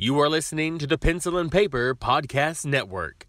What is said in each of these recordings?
You are listening to the Pencil and Paper Podcast Network.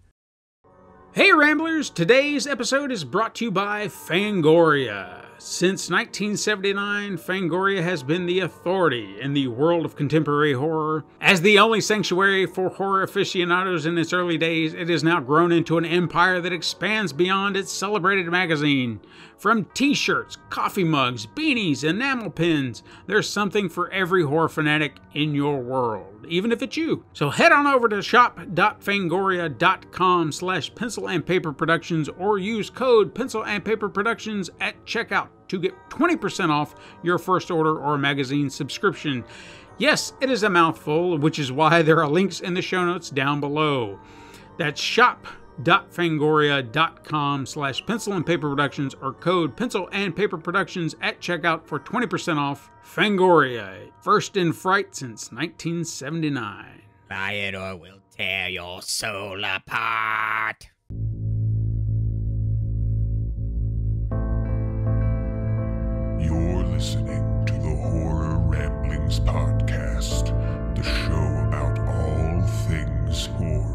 Hey Ramblers! Today's episode is brought to you by Fangoria. Since 1979, Fangoria has been the authority in the world of contemporary horror. As the only sanctuary for horror aficionados in its early days, it has now grown into an empire that expands beyond its celebrated magazine. From t shirts, coffee mugs, beanies, enamel pins, there's something for every horror fanatic in your world, even if it's you. So head on over to shop.fangoria.com slash pencil and paper productions or use code pencil and paper productions at checkout to get 20% off your first order or magazine subscription. Yes, it is a mouthful, which is why there are links in the show notes down below. That's shop.fangoria.com slash pencil and paper productions or code pencil and paper productions at checkout for 20% off Fangoria, first in fright since 1979. Buy it or we'll tear your soul apart. You're listening to the Horror Ramblings Podcast, the show about all things horror.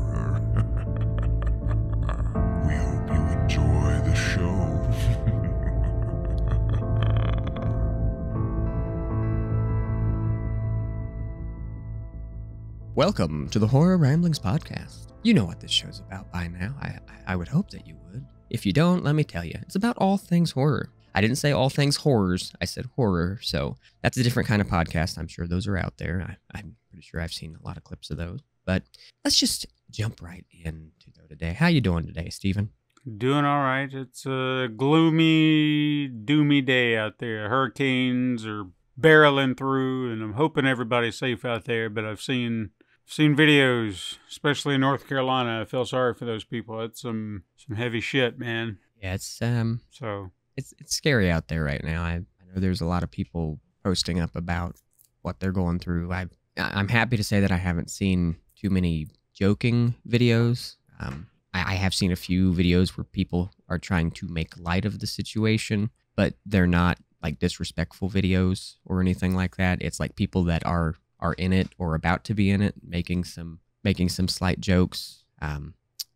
Welcome to the Horror Ramblings Podcast. You know what this show's about by now. I, I, would hope that you would. If you don't, let me tell you, it's about all things horror. I didn't say all things horrors, I said horror. So that's a different kind of podcast. I'm sure those are out there. I, I'm pretty sure I've seen a lot of clips of those. But let's just jump right into today. How you doing today, Stephen? Doing all right. It's a gloomy, doomy day out there. Hurricanes are barreling through, and I'm hoping everybody's safe out there. But I've seen seen videos, especially in North Carolina. I feel sorry for those people. It's some some heavy shit, man. Yeah, it's um So it's it's scary out there right now. I, I know there's a lot of people posting up about what they're going through. I I'm happy to say that I haven't seen too many joking videos. Um, I, I have seen a few videos where people are trying to make light of the situation, but they're not like disrespectful videos or anything like that. It's like people that are are in it or about to be in it, making some making some slight jokes. Um,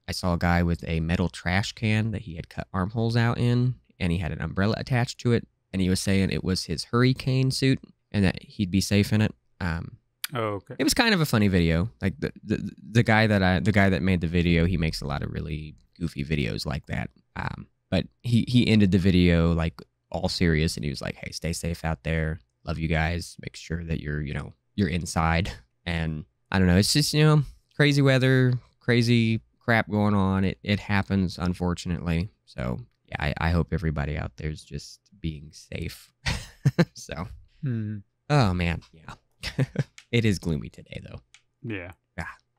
I saw a guy with a metal trash can that he had cut armholes out in, and he had an umbrella attached to it, and he was saying it was his hurricane suit and that he'd be safe in it. Um, oh, okay. it was kind of a funny video. Like the, the the guy that I the guy that made the video, he makes a lot of really goofy videos like that. Um, but he he ended the video like all serious, and he was like, "Hey, stay safe out there. Love you guys. Make sure that you're you know you're inside." And I don't know. It's just you know crazy weather, crazy crap going on. It it happens unfortunately. So yeah, I, I hope everybody out there is just being safe. so Hmm. oh man, yeah. it is gloomy today though. Yeah.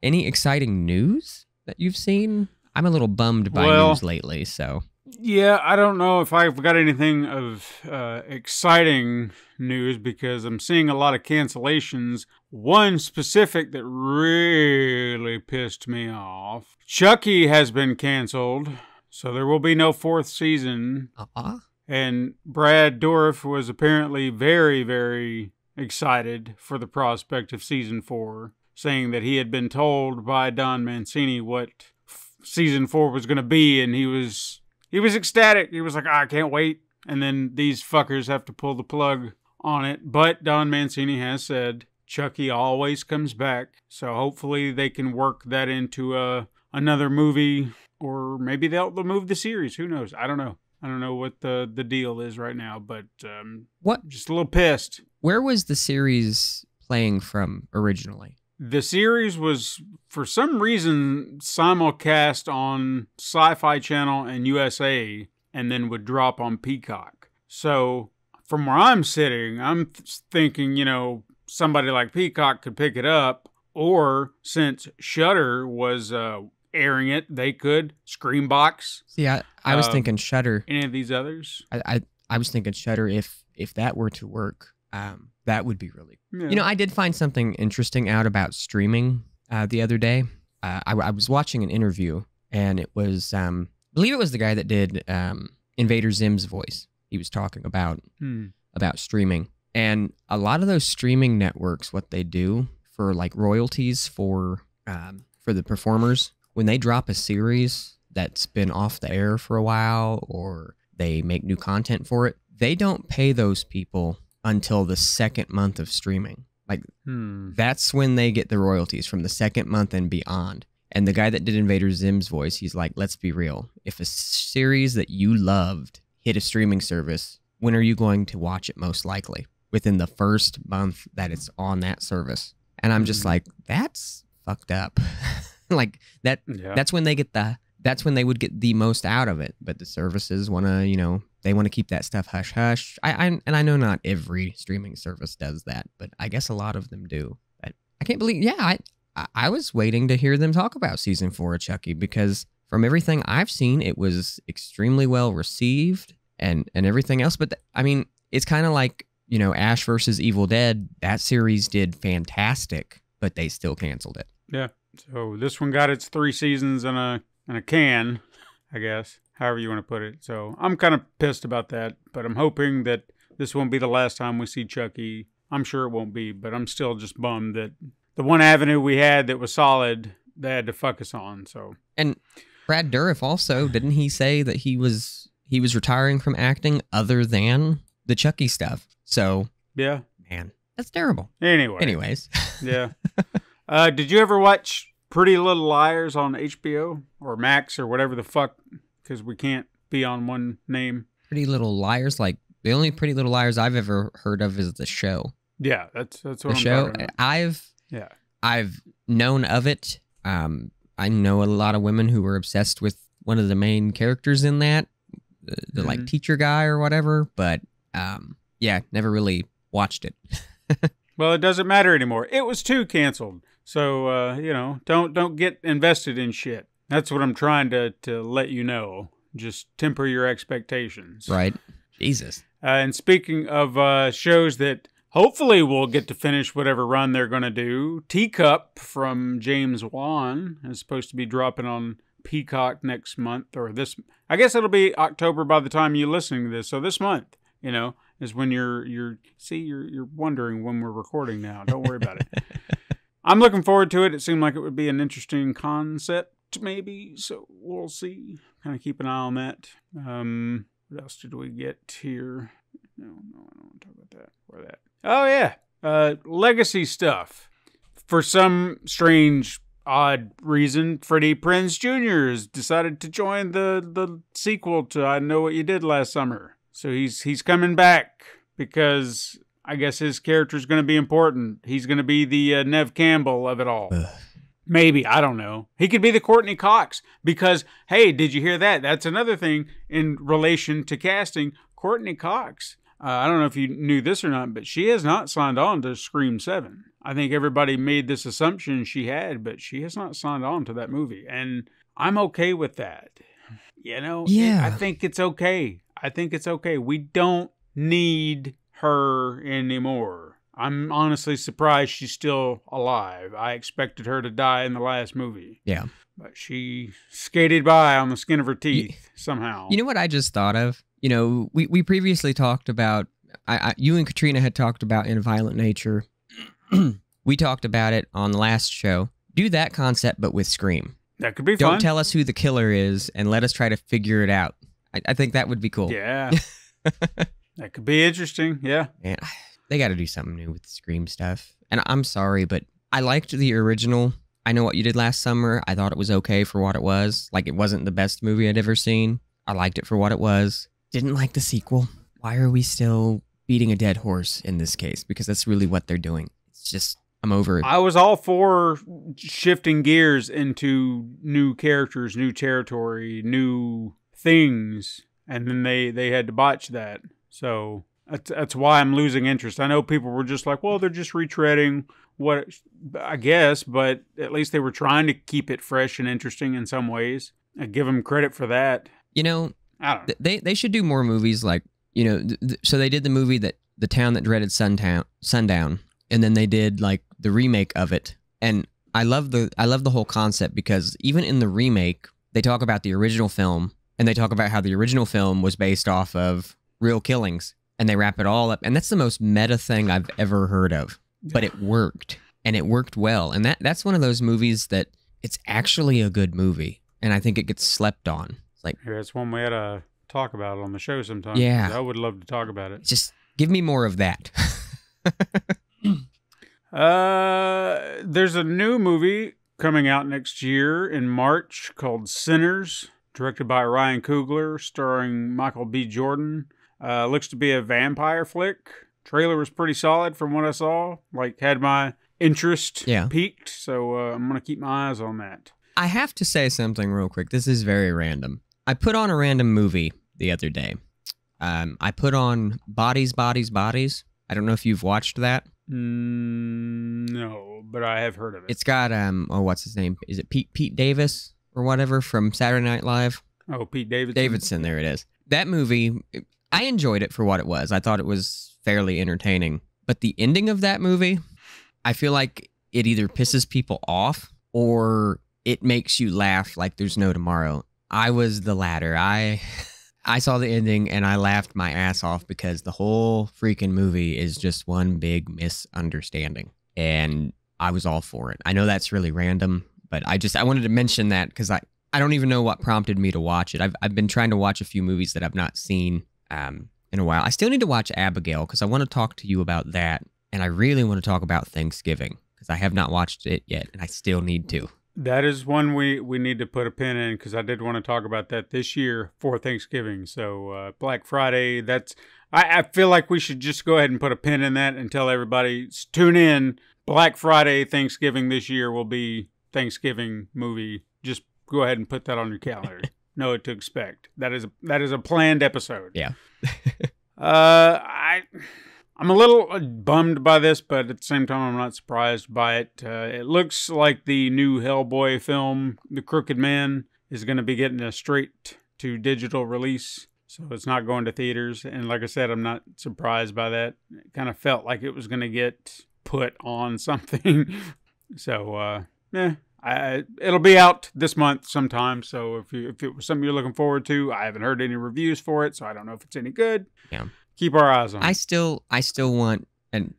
Any exciting news that you've seen? I'm a little bummed by Well- news lately, so Yeah, I don't know if I've got anything of uh, exciting news because I'm seeing a lot of cancellations. One specific that really pissed me off Chucky has been canceled, so there will be no fourth season. uh-uh. And Brad Dourif was apparently very, very excited for the prospect of season four, saying that he had been told by Don Mancini what f- season four was going to be, and he was he was ecstatic. He was like, "I can't wait." And then these fuckers have to pull the plug on it. But Don Mancini has said Chucky always comes back, so hopefully they can work that into a another movie, or maybe they'll they'll move the series. Who knows? I don't know. I don't know what the the deal is right now, but um, What just a little pissed. where was the series playing from originally? The series was, for some reason, simulcast on Sci Fi Channel and USA and then would drop on Peacock. So, from where I'm sitting, I'm thinking, you know, somebody like Peacock could pick it up, or since Shudder was uh, airing it, they could. Screambox, See, I, I was Um, thinking Shudder. any of these others. I, I I was thinking Shudder if if that were to work, um, that would be really Yeah. You know, I did find something interesting out about streaming uh, the other day. Uh, I, I was watching an interview, and it was, um, I believe it was the guy that did um, Invader Zim's voice. He was talking about Hmm. about streaming, and a lot of those streaming networks, what they do for like royalties for um, for the performers when they drop a series that's been off the air for a while or they make new content for it. They don't pay those people until the second month of streaming. Like Hmm. that's when they get the royalties from the second month and beyond. And the guy that did Invader Zim's voice, he's like, let's be real. If a series that you loved hit a streaming service, when are you going to watch it most likely? Within the first month that it's on that service. And I'm just Mhm. like, that's fucked up. like that Yeah. that's when they get the that's when they would get the most out of it. But the services want to, you know, they want to keep that stuff hush hush. I, I and I know not every streaming service does that, but I guess a lot of them do. But I can't believe, yeah, I I- was waiting to hear them talk about season four of Chucky because from everything I've seen, it was extremely well received and and everything else. But th- I mean, it's kind of like you know Ash versus Evil Dead. That series did fantastic, but they still canceled it. Yeah. So this one got its three seasons in a in a can, I guess, however you want to put it. So I'm kind of pissed about that, but I'm hoping that this won't be the last time we see Chucky. I'm sure it won't be, but I'm still just bummed that the one avenue we had that was solid, they had to fuck us on. So and Brad Dourif also didn't he say that he was he was retiring from acting other than the Chucky stuff. So yeah. man, that's terrible. Anyway. Anyways, Yeah. uh, did you ever watch Pretty Little Liars on HBO or Max or whatever the fuck? Because we can't be on one name. Pretty Little Liars. Like the only Pretty Little Liars I've ever heard of is the show. Yeah, that's that's what The I'm show. talking about. I've Yeah. I've known of it. Um, I know a lot of women who were obsessed with one of the main characters in that, the, the like Mhm. teacher guy or whatever. But um, yeah, never really watched it. Well, it doesn't matter anymore. It was too canceled. So uh, you know, don't don't get invested in shit. That's what I'm trying to to let you know. Just temper your expectations. Right? Jesus. Uh, and speaking of uh, shows that hopefully we'll get to finish whatever run they're going to do, Teacup from James Wan is supposed to be dropping on Peacock next month or this. I guess it'll be October by the time you're listening to this. So this month, you know, is when you're you're see you're you're wondering when we're recording now. Don't worry about it. I'm looking forward to it. It seemed like it would be an interesting concept, maybe. So we'll see. Kind of keep an eye on that. Um, what else did we get here? No, no, I don't want to talk about that. Where that? Oh yeah, uh, legacy stuff. For some strange, odd reason, Freddie Prinze Jr. has decided to join the the sequel to I Know What You Did Last Summer. So he's he's coming back because I guess his character is going to be important. He's going to be the uh, Neve Campbell of it all. Maybe I don't know. He could be the Courteney Cox because hey, did you hear that? That's another thing in relation to casting. Courteney Cox. Uh, I don't know if you knew this or not, but she has not signed on to Scream Seven. I think everybody made this assumption she had, but she has not signed on to that movie, and I'm okay with that. You know, Yeah. I think it's okay. I think it's okay. We don't need her anymore. I'm honestly surprised she's still alive. I expected her to die in the last movie. Yeah. But she skated by on the skin of her teeth somehow. You know what I just thought of? You know, we, we previously talked about, I, I, you and Katrina had talked about In Violent Nature. we talked about it on the last show. Do that concept, but with Scream. that could be Don't fun. tell us who the killer is and let us try to figure it out. I, I think that would be cool. Yeah. that could be interesting. Yeah. Man, they got to do something new with the Scream stuff. And I'm sorry, but I liked the original. I know what you did last summer. I thought it was okay for what it was. Like it wasn't the best movie I'd ever seen. I liked it for what it was. Didn't like the sequel. Why are we still beating a dead horse in this case? Because that's really what they're doing. It's just I'm over it. I was all for shifting gears into new characters, new territory, new things, and then they they had to botch that. So that's that's why I'm losing interest. I know people were just like, well, they're just retreading what I guess, but at least they were trying to keep it fresh and interesting in some ways. I give them credit for that. You know, I don't know. they they should do more movies like you know. Th- th- so they did the movie that the town that dreaded sundown, sundown, and then they did like the remake of it. And I love the I love the whole concept because even in the remake, they talk about the original film and they talk about how the original film was based off of real killings, and they wrap it all up. And that's the most meta thing I've ever heard of. But it worked. and it worked well. And that that's one of those movies that it's actually a good movie, and I think it gets slept on. It's like Yeah, it's one we had to talk about it on the show sometime. Yeah. I would love to talk about it. just give me more of that. Uh, there's a new movie coming out next year in March called Sinners, directed by Ryan Coogler, starring Michael B. Jordan. Uh, looks to be a vampire flick. Trailer was pretty solid from what I saw. Like had my interest Yeah. peaked, so uh, I'm gonna keep my eyes on that. I have to say something real quick. This is very random. I put on a random movie the other day. Um, I put on Bodies, Bodies, Bodies. I don't know if you've watched that. Mm, no, but I have heard of it. It's got um oh what's his name? Is it Pete Pete Davis or whatever from Saturday Night Live? oh Pete Davidson. Davidson, there it is. That movie, I enjoyed it for what it was. I thought it was fairly entertaining. But the ending of that movie, I feel like it either pisses people off or it makes you laugh like there's no tomorrow. I was the latter. I I saw the ending and I laughed my ass off because the whole freaking movie is just one big misunderstanding. And I was all for it. I know that's really random, but I just I wanted to mention that because I I don't even know what prompted me to watch it. I've I've been trying to watch a few movies that I've not seen um, in a while. I still need to watch Abigail because I want to talk to you about that, and I really want to talk about Thanksgiving because I have not watched it yet, and I still need to. That is one we, we need to put a pin in because I did want to talk about that this year for Thanksgiving. So uh, Black Friday, that's I, I feel like we should just go ahead and put a pin in that and tell everybody tune in. Black Friday, Thanksgiving this year will be Thanksgiving movie. Just go ahead and put that on your calendar. know what to expect. That is a, that is a planned episode. Yeah. Uh, I I'm a little uh, bummed by this, but at the same time, I'm not surprised by it. Uh, it looks like the new Hellboy film, The Crooked Man, is going to be getting a straight to digital release. So it's not going to theaters. And like I said, I'm not surprised by that. It kind of felt like it was going to get put on something. so, uh, yeah, I, it'll be out this month sometime. So if you, if it was something you're looking forward to, I haven't heard any reviews for it, so I don't know if it's any good. Yeah. Keep our eyes on. I it. still I still want and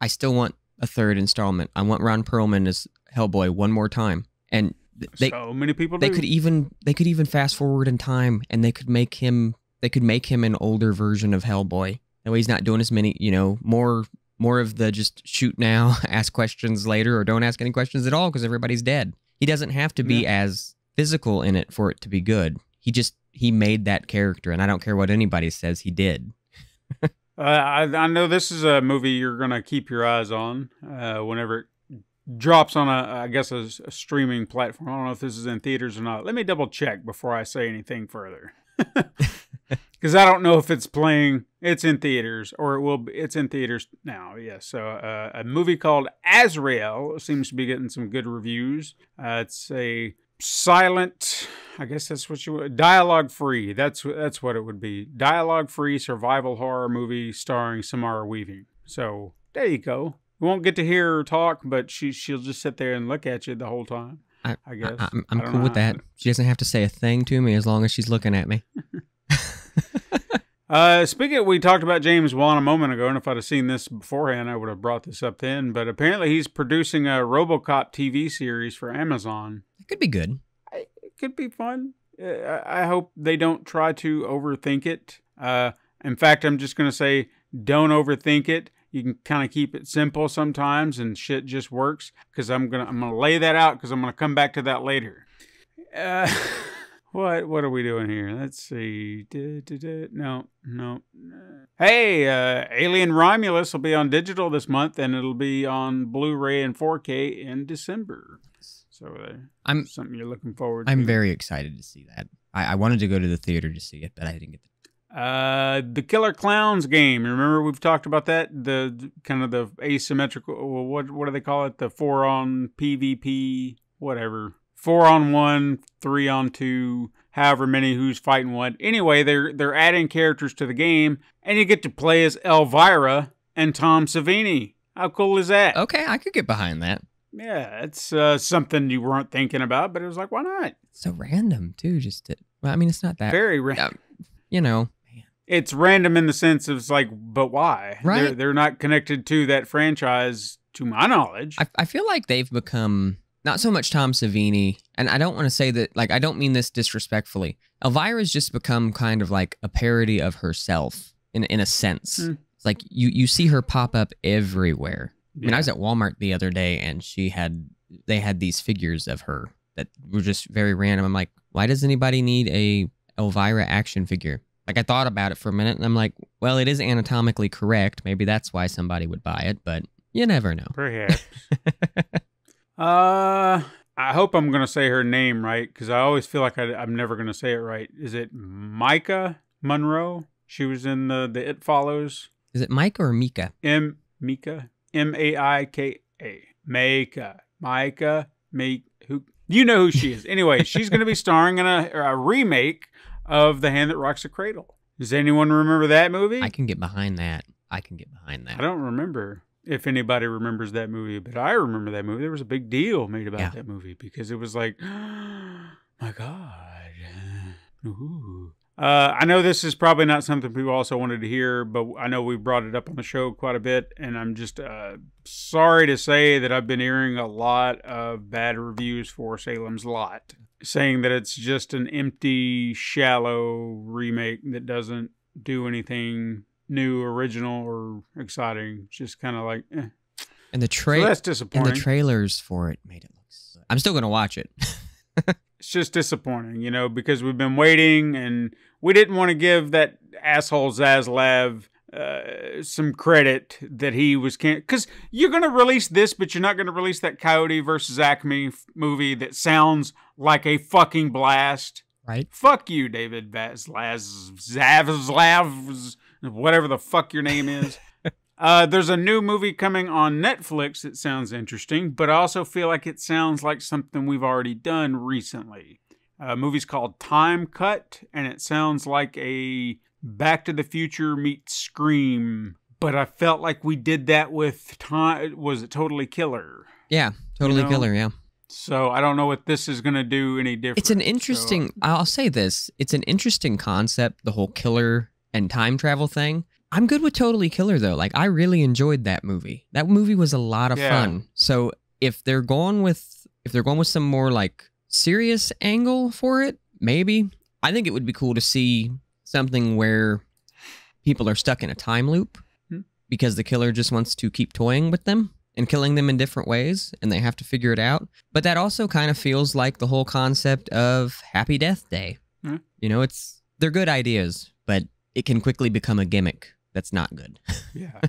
I still want a third installment. I want Ron Perlman as Hellboy one more time, and they so many people they do. could even they could even fast forward in time and they could make him they could make him an older version of Hellboy. That way he's not doing as many, you know, more more of the just shoot now, ask questions later, or don't ask any questions at all because everybody's dead. He doesn't have to be as physical in it for it to be good. He just he made that character, and I don't care what anybody says, he did. Uh, I, I know this is a movie you're gonna keep your eyes on uh, whenever it drops on a, I guess, a, a streaming platform. I don't know if this is in theaters or not. Let me double check before I say anything further, because I don't know if it's playing. It's in theaters or it will. Be, it's in theaters now. Yes. So uh, a movie called Azrael seems to be getting some good reviews. Uh, it's a silent i guess that's what you dialogue free that's that's what it would be dialogue free survival horror movie starring samara weaving so there you go we won't get to hear her talk but she she'll just sit there and look at you the whole time I, I guess. I, am cool with that. She doesn't have to say a thing to me as long as she's looking at me. Uh, speaking, of, we talked about James Wan a moment ago, and if I'd have seen this beforehand, I would have brought this up then. But apparently, he's producing a RoboCop TV series for Amazon. It could be good. it could be fun. Uh, I I hope they don't try to overthink it. Uh, in fact, I'm just going to say don't overthink it. You can kind of keep it simple sometimes, and shit just works. Because I'm gonna I'm gonna lay that out because I'm gonna come back to that later. Uh, what what are we doing here? Let's see. Du- du- du- No, no. Hey, uh, Alien Romulus will be on digital this month, and it'll be on Blu-ray and 4K in December. So uh, I'm something you're looking forward to. I'm very excited to see that. I, I wanted to go to the theater to see it, but I didn't get. To. Uh, the Killer Clowns game. Remember we've talked about that. The, the kind of the asymmetrical. well, What what do they call it? The four on PvP. Whatever. Four on one, three on two. However many who's fighting what. Anyway, they're they're adding characters to the game, and you get to play as Elvira and Tom Savini. How cool is that? Okay, I could get behind that. Yeah, it's uh, something you weren't thinking about, but it was like, why not? So random too. Just to, well, I mean, it's not that. Very random. uh, you know, it's random in the sense of it's like, but why? They're, Right. they're not connected to that franchise to my knowledge. I, I feel like they've become not so much Tom Savini, and I don't want to say that, like, I don't mean this disrespectfully. Elvira's just become kind of like a parody of herself in, in a sense. Hmm. It's like you, you see her pop up everywhere. I mean, I was at Walmart the other day and she had, they had these figures of her that were just very random. I'm like, why does anybody need a Elvira action figure? Like, I thought about it for a minute and I'm like, well, it is anatomically correct. Maybe that's why somebody would buy it, but you never know. Perhaps. uh, I hope I'm going to say her name right because I always feel like I, I'm never going to say it right. Is it Maika Monroe? She was in the, the It Follows. Is it Mike or Mika? M. Mika. M A I K A. Micah. Micah. Make who you know who she is. Anyway, she's going to be starring in a, a remake of The Hand That Rocks the Cradle. Does anyone remember that movie? I can get behind that. I can get behind that. I don't remember if anybody remembers that movie, but I remember that movie. There was a big deal made about Yeah. that movie because it was like, my God. Ooh. Uh, I know this is probably not something people also wanted to hear, but I know we brought it up on the show quite a bit, and I'm just uh, sorry to say that I've been hearing a lot of bad reviews for Salem's Lot, saying that it's just an empty, shallow remake that doesn't do anything new, original, or exciting. Just kind of like, eh. And the So tra- that's and the trailers for it made it look. So- I'm still gonna watch it. it's just disappointing, you know, because we've been waiting and we didn't want to give that asshole Zaslav uh, some credit that he was can because you're going to release this, but you're not going to release that Coyote versus Acme f- movie that sounds like a fucking blast. right? Fuck you, David Vaslaz Zavslav, whatever the fuck your name is. Uh, there's a new movie coming on Netflix that sounds interesting, but I also feel like it sounds like something we've already done recently. Uh, movie's called Time Cut, and it sounds like a Back to the Future meets Scream. But I felt like we did that with time. Was it Totally Killer? Yeah, totally know, killer. Yeah, So I don't know what this is going to do any different. it's an So, uh, interesting. I'll say this: it's an interesting concept, the whole killer and time travel thing. I'm good with Totally Killer though. Like I really enjoyed that movie. That movie was a lot of Yeah. fun. So if they're going with if they're going with some more like serious angle for it, maybe I think it would be cool to see something where people are stuck in a time loop Hmm. because the killer just wants to keep toying with them and killing them in different ways and they have to figure it out. But that also kind of feels like the whole concept of Happy Death Day. Hmm. You know, it's they're good ideas, but it can quickly become a gimmick that's not good. Yeah.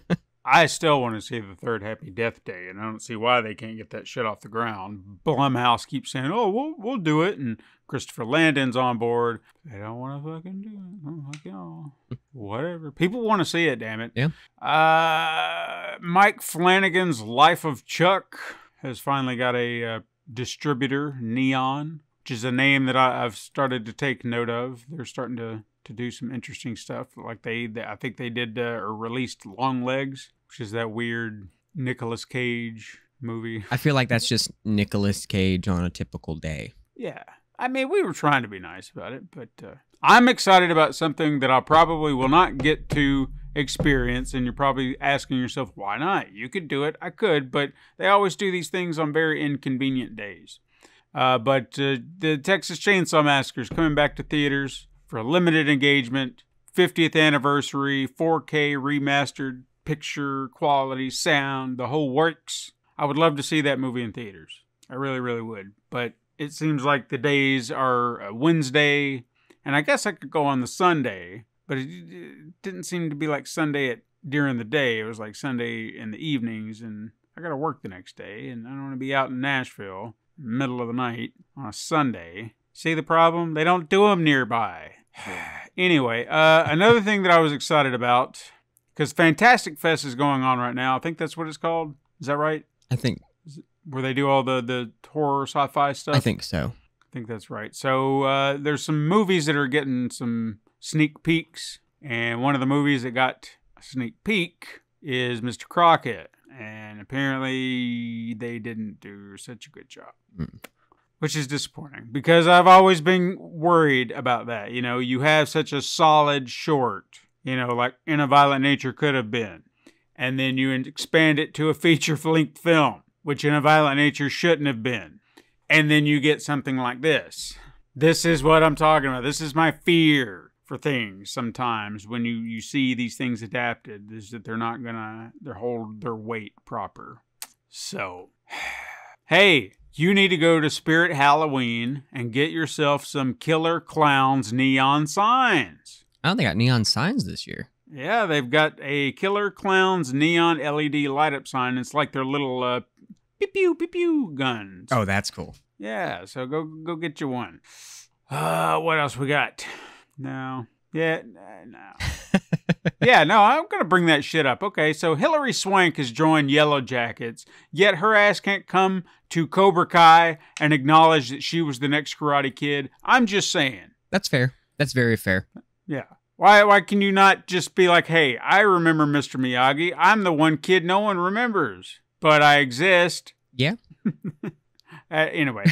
I still want to see the third Happy Death Day, and I don't see why they can't get that shit off the ground. Blumhouse keeps saying, "Oh, we'll we'll do it," and Christopher Landon's on board. They don't want to fucking do it. Oh, y'all. Whatever. People want to see it. Damn it. Yeah. Uh, Mike Flanagan's Life of Chuck has finally got a uh, distributor, Neon, which is a name that I, I've started to take note of. They're starting to to do some interesting stuff. Like they, they I think they did uh, or released Longlegs, which is that weird Nicolas Cage movie. I feel like that's just Nicolas Cage on a typical day. Yeah. I mean, we were trying to be nice about it, but uh, I'm excited about something that I probably will not get to experience. And you're probably asking yourself, why not? You could do it. I could, but they always do these things on very inconvenient days. Uh, but uh, the Texas Chainsaw Massacre is coming back to theaters for a limited engagement, 50th anniversary, 4K remastered picture quality, sound, the whole works. I would love to see that movie in theaters. I really, really would. But it seems like the days are Wednesday, and I guess I could go on the Sunday, but it, it didn't seem to be like Sunday at during the day. It was like Sunday in the evenings, and I got to work the next day, and I don't want to be out in Nashville middle of the night on a Sunday. See the problem? They don't do them nearby. anyway, uh, another thing that I was excited about because Fantastic Fest is going on right now. I think that's what it's called. Is that right? I think Where they do all the the horror sci-fi stuff. I think so. I think that's right. So uh, there's some movies that are getting some sneak peeks, and one of the movies that got a sneak peek is Mr. Crockett, and apparently they didn't do such a good job. Mm. Which is disappointing because I've always been worried about that. You know, you have such a solid short, you know, like In a Violent Nature could have been. and then you expand it to a feature length film, which in a violent nature shouldn't have been. And then you get something like this. This is what I'm talking about. This is my fear for things sometimes when you, you see these things adapted is that they're not gonna they hold their weight proper. So hey, you need to go to Spirit Halloween and get yourself some Killer Clowns neon signs. Oh, they got neon signs this year. Yeah, they've got a Killer Clowns neon LED light up sign. It's like their little uh, pew pew pew pew guns. Oh, that's cool. Yeah, so go go get you one. Uh, what else we got? No. Yeah, no. yeah, no, I'm gonna bring that shit up. Okay, so Hilary Swank has joined Yellowjackets, yet her ass can't come to Cobra Kai and acknowledge that she was the next Karate Kid. I'm just saying. That's fair. That's very fair. Yeah. Why why can you not just be like, hey, I remember Mr. Miyagi. I'm the one kid no one remembers, but I exist. Yeah. Uh, anyway,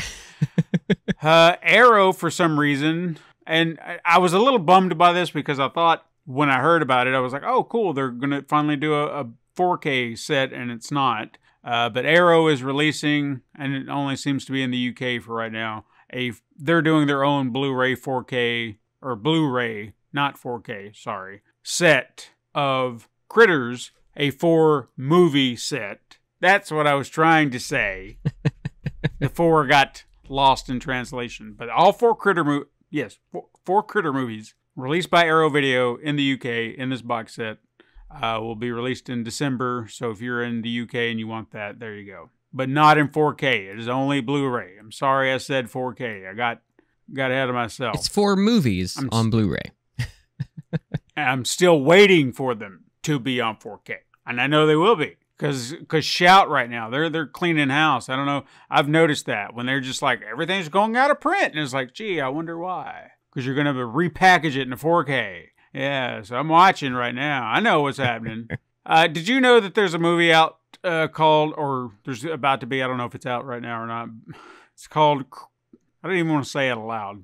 uh, Arrow for some reason, and I, I was a little bummed by this because I thought when I heard about it, I was like, oh, cool, they're gonna finally do a, a 4K set, and it's not. Uh, but Arrow is releasing, and it only seems to be in the UK for right now. A they're doing their own Blu-ray 4K or Blu-ray, not 4K, sorry, set of Critters, a four movie set. That's what I was trying to say. the four got lost in translation, but all four Critter mo- yes, four, four Critter movies released by Arrow Video in the UK in this box set uh, will be released in December. So if you're in the UK and you want that, there you go. But not in 4K. It is only Blu-ray. I'm sorry I said 4K. I got got ahead of myself. It's for movies I'm on Blu-ray. I'm still waiting for them to be on 4K, and I know they will be because because shout right now they're they're cleaning house. I don't know. I've noticed that when they're just like everything's going out of print, and it's like, gee, I wonder why. Because you're gonna have to repackage it in a 4K. Yeah, so I'm watching right now. I know what's happening. uh, did you know that there's a movie out uh, called, or there's about to be? I don't know if it's out right now or not. It's called. I don't even want to say it aloud.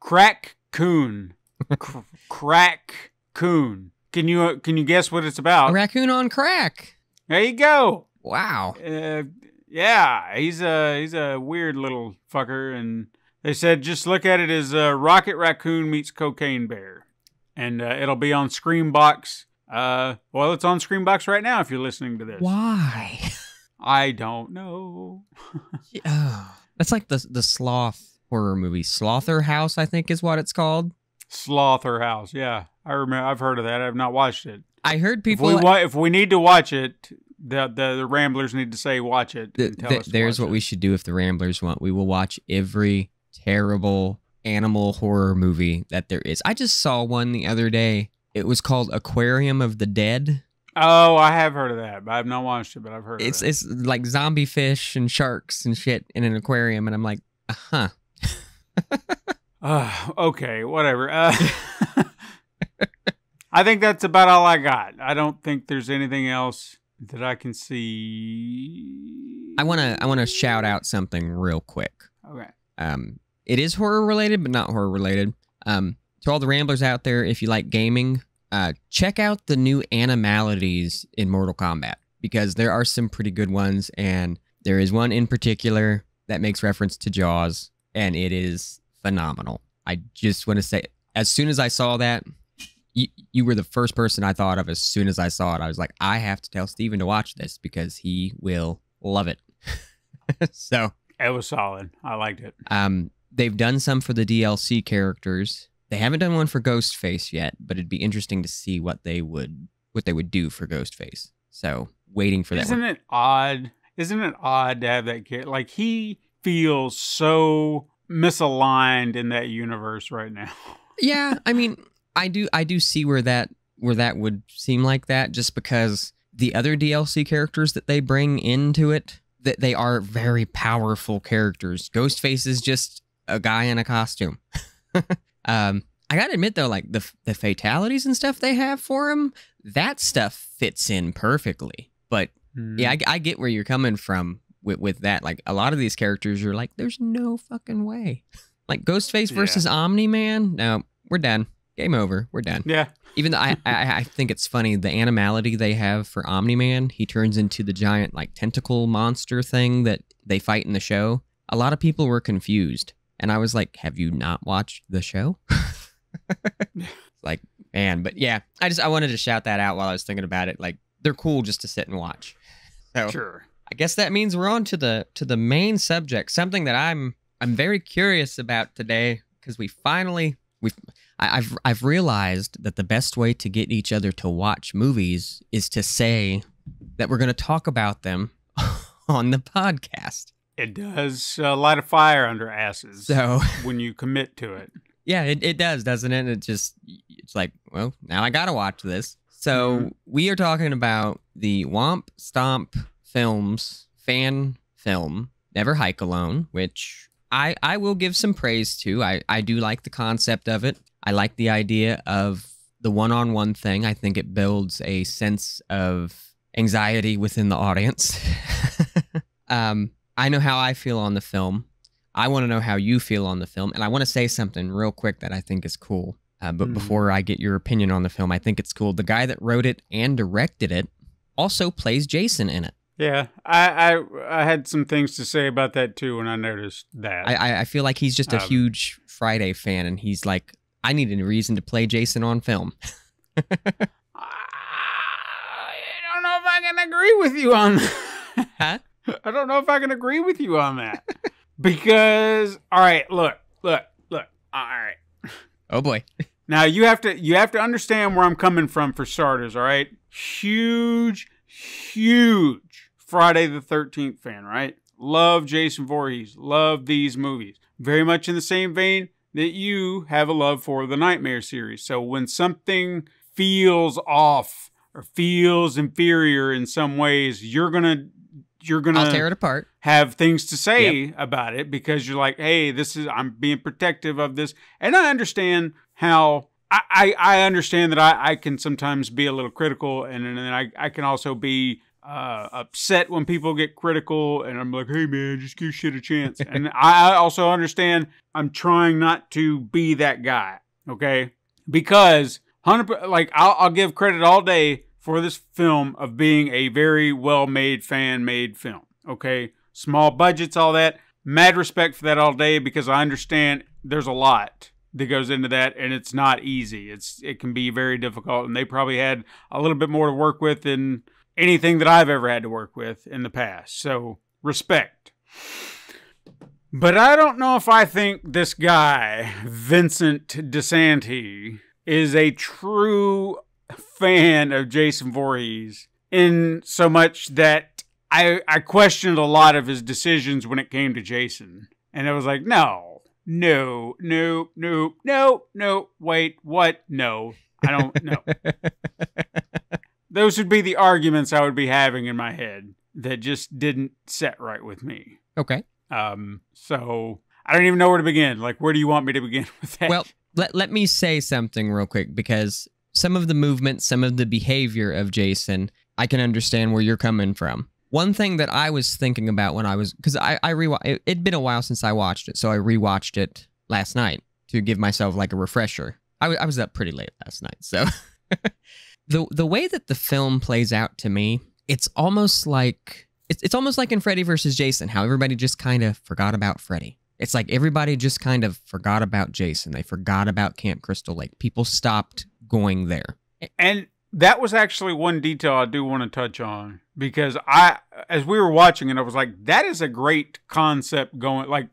Crack Coon. Cr- Crack Coon. Can you uh, can you guess what it's A about? raccoon on crack. There you go. Wow. Uh, yeah, he's a he's a weird little fucker, and they said just look at it as uh, Rocket Raccoon meets Cocaine Bear, and uh, it'll be on Screambox. Uh, well, it's on Screambox right now if you're listening to this. Why? I don't know. Oh, that's like the the sloth horror movie. Slotherhouse, I think, is what it's called. Slotherhouse. Yeah, I remember. I've heard of that. I've not watched it. I heard If people. we, wa- if we need to watch it, the, the the Ramblers need to say watch it. Th- and tell th- us to there's watch what it. we should do if the Ramblers want. We will watch every terrible animal horror movie that there is. I just saw one the other day. It was called Aquarium of the Dead. Oh, I have heard of that, but I've not watched it. But I've heard. It's of it. it's like zombie fish and sharks and shit in an aquarium, and I'm like, uh huh. Uh, okay, whatever. Uh, I think that's about all I got. I don't think there's anything else that I can see. I wanna I wanna shout out something real quick. Okay. Um, it is horror related, but not horror related. Um, to all the ramblers out there, if you like gaming, uh, check out the new animalities in Mortal Kombat because there are some pretty good ones, and there is one in particular that makes reference to Jaws, and it is phenomenal. I just want to say, as soon as I saw that, you, you were the first person I thought of as soon as I saw it. I was like, I have to tell Stephen to watch this because he will love it. so, It was solid. I liked it. um, they've done some for the DLC characters. They haven't done one for Ghostface yet, but it'd be interesting to see what they would what they would do for Ghostface. So waiting for that. Isn't one. it odd? Isn't it odd to have that kid? Like he feels so misaligned in that universe right now. yeah, I mean, I do I do see where that where that would seem like that, just because the other DLC characters that they bring into it that they are very powerful characters. Ghostface is just a guy in a costume. um, I gotta admit though, like the the fatalities and stuff they have for him, that stuff fits in perfectly. But yeah, I, I get where you're coming from with with that. Like a lot of these characters, you're like, there's no fucking way. Like Ghostface Yeah. versus Omni Man, no, we're done. game over. We're done. Yeah. Even though I, I, I think it's funny, the animality they have for Omni Man, he turns into the giant like tentacle monster thing that they fight in the show. A lot of people were confused, and I was like, "Have you not watched the show?" like, man, but yeah, I just I wanted to shout that out while I was thinking about it. Like, they're cool just to sit and watch. So Sure. I guess that means we're on to the to the main subject, something that I'm I'm very curious about today because we finally we've I've I've realized that the best way to get each other to watch movies is to say that we're going to talk about them on the podcast. It does uh, light a fire under asses So when you commit to it. yeah, it, it does, doesn't it? It just it's like well now I got to watch this. So Mhm. we are talking about the Womp Stomp Films fan film Never Hike Alone, which I I will give some praise to. I I do like the concept of it. I like the idea of the one-on-one thing. I think it builds a sense of anxiety within the audience. um, I know how I feel on the film. I want to know how you feel on the film, and I want to say something real quick that I think is cool. Uh, but Mhm. before I get your opinion on the film, I think it's cool. The guy that wrote it and directed it also plays Jason in it. Yeah, I, I I had some things to say about that too when I noticed that. I, I, I feel like he's just a Um, huge Friday fan, and he's like, I need a reason to play Jason on film. I don't know if I can agree with you on that. Huh? I don't know if I can agree with you on that. because all right, look, look, look. All right. Oh boy. Now you have to you have to understand where I'm coming from for starters, all right? Huge, huge Friday the 13th fan, right? Love Jason Voorhees, love these movies. Very much in the same vein that you have a love for the Nightmare series. So when something feels off or feels inferior in some ways, you're gonna you're gonna I'll tear it apart. have things to say about it because you're like, hey, this is I'm being protective of this, and I understand how I I, I understand that I, I can sometimes be a little critical, and then I I can also be uh, upset when people get critical, and I'm like, hey man, just give shit a chance, and I, I also understand I'm trying not to be that guy, okay, because hundred like I'll, I'll give credit all day for this film of being a very well made fan made film. Okay, small budgets, all that. Mad respect for that all day because I understand there's a lot that goes into that and it's not easy. It's it can be very difficult and they probably had a little bit more to work with than anything that I've ever had to work with in the past. So respect. But I don't know if I think this guy, Vincent DiSanti, is a true fan of Jason Voorhees in so much that I I questioned a lot of his decisions when it came to Jason. And I was like, no, no, no, no, no, no, wait, what? No. I don't know. Those would be the arguments I would be having in my head that just didn't set right with me. Okay. Um, so I don't even know where to begin. Like, where do you want me to begin with that? Well, let, let me say something real quick because some of the movement, some of the behavior of Jason, I can understand where you're coming from. One thing that I was thinking about when I was, because I, I rewatched, it, it'd been a while since I watched it, so I rewatched it last night to give myself like a refresher. I I was up pretty late last night, so the the way that the film plays out to me, it's almost like it's it's almost like in Freddy versus Jason, how everybody just kind of forgot about Freddy. It's like everybody just kind of forgot about Jason. They forgot about Camp Crystal Lake. People stopped going there. And that was actually one detail I do want to touch on because I, as we were watching it, I was like, that is a great concept going. Like,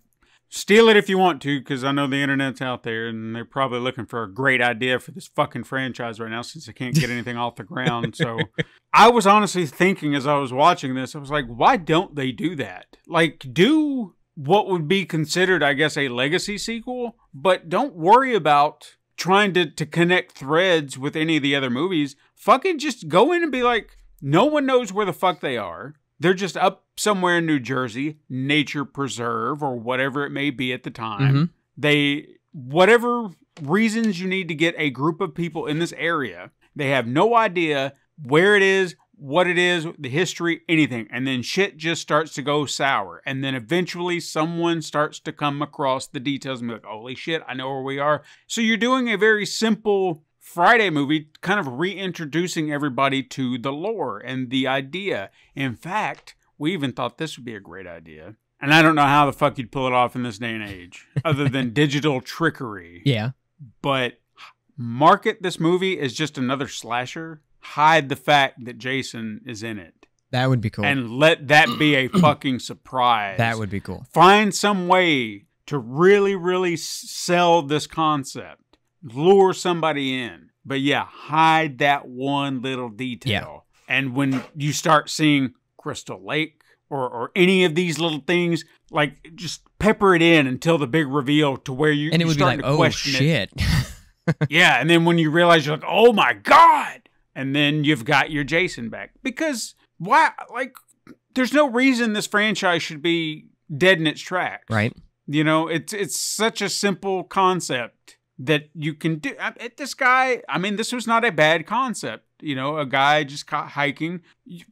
steal it if you want to, because I know the internet's out there and they're probably looking for a great idea for this fucking franchise right now since they can't get anything off the ground. So I was honestly thinking as I was watching this, I was like, why don't they do that? Like, do what would be considered, I guess, a legacy sequel, but don't worry about trying to, to connect threads with any of the other movies. Fucking just go in and be like, no one knows where the fuck they are. They're just up somewhere in New Jersey, nature preserve or whatever it may be at the time. Mhm. They, whatever reasons you need to get a group of people in this area, they have no idea where it is, what it is, the history, anything. And then shit just starts to go sour. And then eventually someone starts to come across the details and be like, holy shit, I know where we are. So you're doing a very simple Friday movie, kind of reintroducing everybody to the lore and the idea. In fact, we even thought this would be a great idea. And I don't know how the fuck you'd pull it off in this day and age, other than digital trickery. Yeah. But market this movie as just another slasher. Hide the fact that Jason is in it. That would be cool. And let that be a fucking surprise. that would be cool. Find some way to really, really sell this concept. Lure somebody in. But yeah, hide that one little detail. Yeah. And when you start seeing Crystal Lake or, or any of these little things, like just pepper it in until the big reveal to where you And it would be like, oh shit. Yeah, and then when you realize you're like, oh my god, and then you've got your Jason back because why? Like, there's no reason this franchise should be dead in its tracks, right? You know, it's it's such a simple concept that you can do. It- this guy, I mean, this was not a bad concept. You know, a guy just caught hiking,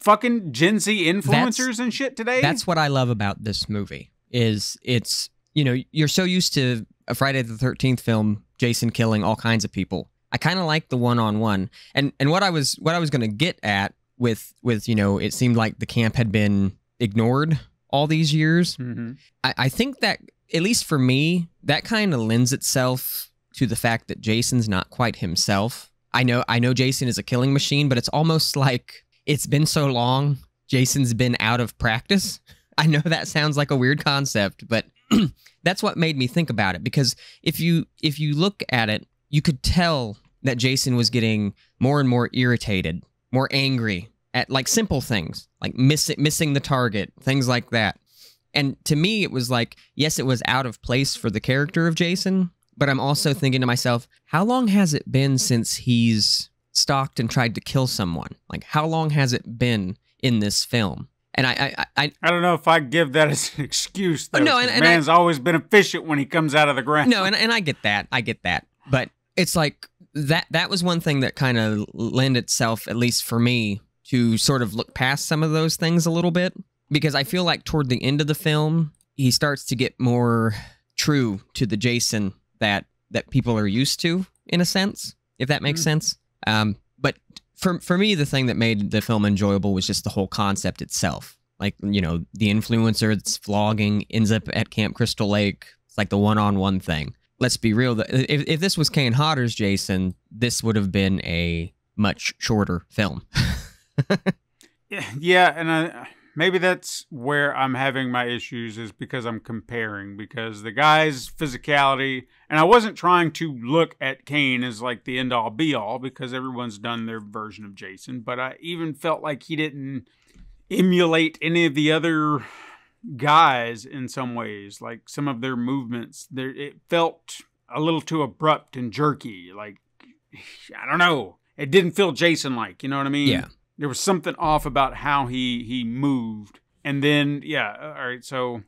fucking Gen Z influencers and shit today. That's what I love about this movie is it's you know you're so used to a Friday the Thirteenth film, Jason killing all kinds of people. I kind of like the one on one, and and what I was what I was going to get at with with you know it seemed like the camp had been ignored all these years. Mhm. I, I think that at least for me, that kind of lends itself to the fact that Jason's not quite himself. I know I know Jason is a killing machine, but it's almost like it's been so long, Jason's been out of practice. I know that sounds like a weird concept, but that's what made me think about it because if you if you look at it, you could tell that Jason was getting more and more irritated, more angry at like simple things, like missing missing the target, things like that. And to me, it was like, yes, it was out of place for the character of Jason, but I'm also thinking to myself, how long has it been since he's stalked and tried to kill someone? Like, how long has it been in this film? And I, I, I, I don't know if I give that as an excuse. Though, No, and- and I- man's always been efficient when he comes out of the ground. no, and, and I get that. I get that. But it's like that that was one thing that kind of lent itself, at least for me, to sort of look past some of those things a little bit. Because I feel like toward the end of the film, he starts to get more true to the Jason that that people are used to, in a sense, if that makes Mhm. sense. Um, but for for me, the thing that made the film enjoyable was just the whole concept itself. Like you know, the influencer that's vlogging ends up at Camp Crystal Lake. It's like the one-on-one thing. Let's be real. If if this was Kane Hodder's Jason, this would have been a much shorter film. Yeah, yeah, and I, maybe that's where I'm having my issues is because I'm comparing because the guy's physicality, and I wasn't trying to look at Kane as like the end all be all because everyone's done their version of Jason, but I even felt like he didn't emulate any of the other guys in some ways like some of their movements there it felt a little too abrupt and jerky like i don't know. It didn't feel jason like you know what i mean? Yeah. there was something off about how he he moved. And then yeah uh, all right so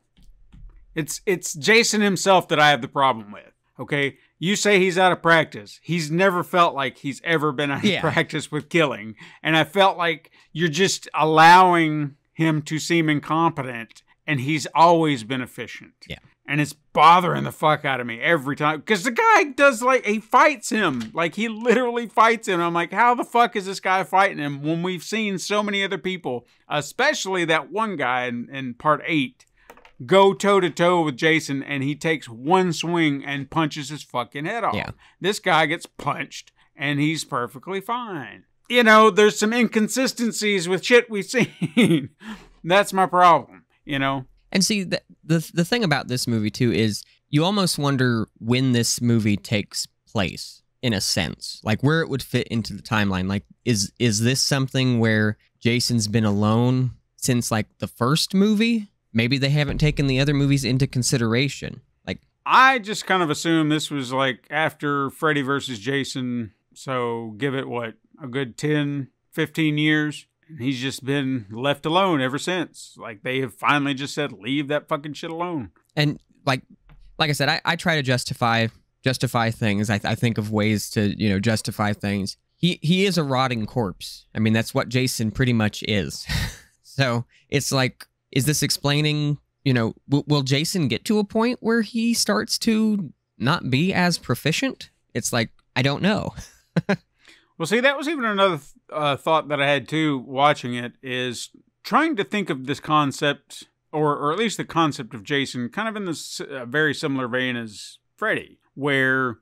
it's it's jason himself that i have the problem with okay? You say he's out of practice. He's never felt like he's ever been out Yeah. of practice with killing. And i felt like you're just allowing him to seem incompetent and he's always been efficient. Yeah. and it's bothering the fuck out of me every time because the guy does like he fights him. Like he literally fights him. I'm like how the fuck is this guy fighting him when we've seen so many other people especially that one guy in, in part eight go toe to toe with jason and he takes one swing and punches his fucking head off? Yeah. this guy gets punched and he's perfectly fine. You know there's some inconsistencies with shit we've seen. That's my problem you know And see, the, the the thing about this movie too is you almost wonder when this movie takes place in a sense, like where it would fit into the timeline. Like, is is this something where Jason's been alone since like the first movie? Maybe they haven't taken the other movies into consideration. Like, I just kind of assume this was like after Freddy versus Jason. So give it what, a good 10, 15 years. And he's just been left alone ever since. Like they have finally just said, leave that fucking shit alone. and like like I said, I, I try to justify justify things. I, I think of ways to you know justify things. he he is a rotting corpse. I mean, that's what Jason pretty much is. so it's like, is this explaining? You know, will, will Jason get to a point where he starts to not be as proficient? It's like I don't know. Well, see, that was even another uh, thought that I had too watching it is trying to think of this concept, or or at least the concept of Jason, kind of in this uh, very similar vein as Freddy, where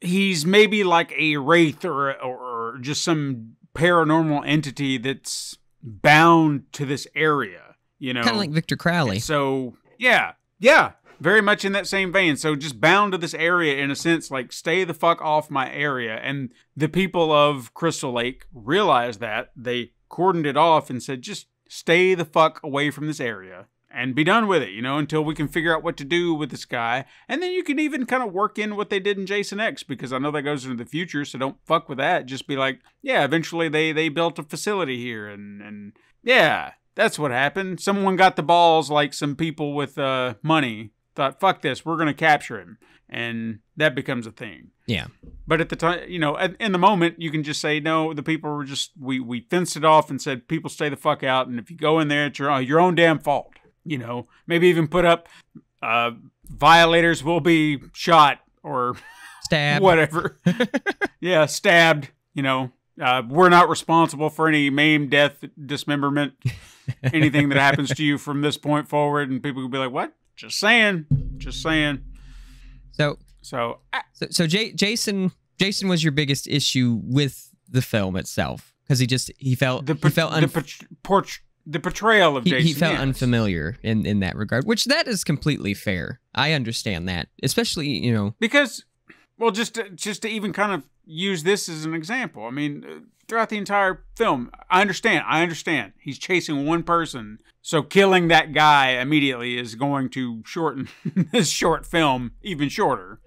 he's maybe like a wraith or or just some paranormal entity that's bound to this area. You know, Kind of like Victor Crowley. so yeah, yeah, very much in that same vein. So just bound to this area in a sense, like stay the fuck off my area. And the people of Crystal Lake realized that they cordoned it off and said, just stay the fuck away from this area and be done with it, you know, until we can figure out what to do with this guy. And then you can even kind of work in what they did in Jason X because I know that goes into the future, so don't fuck with that. Just be like, yeah, eventually they they built a facility here and and yeah, that's what happened. Someone got the balls like some people with uh money thought, fuck this, we're going to capture him. And that becomes a thing. Yeah. But at the time, you know, at, in the moment, you can just say, no, the people were just, we, we fenced it off and said, people stay the fuck out. And if you go in there, it's your, your own damn fault. You know, maybe even put up, uh, violators will be shot or stabbed. whatever. yeah, stabbed, you know. Uh, we're not responsible for any maim, death, dismemberment, anything that happens to you from this point forward. And people will be like, what? Just saying. Just saying. So So, I- so, so J- Jason Jason was your biggest issue with the film itself because he just he felt the, he felt the, unf- por- port- the portrayal of he, Jason. he felt yes. unfamiliar in in that regard, which that is completely fair. I understand that, especially you know because well just to, just to even kind of use this as an example i mean throughout the entire film. I understand i understand. He's chasing one person. So killing that guy immediately is going to shorten this short film even shorter.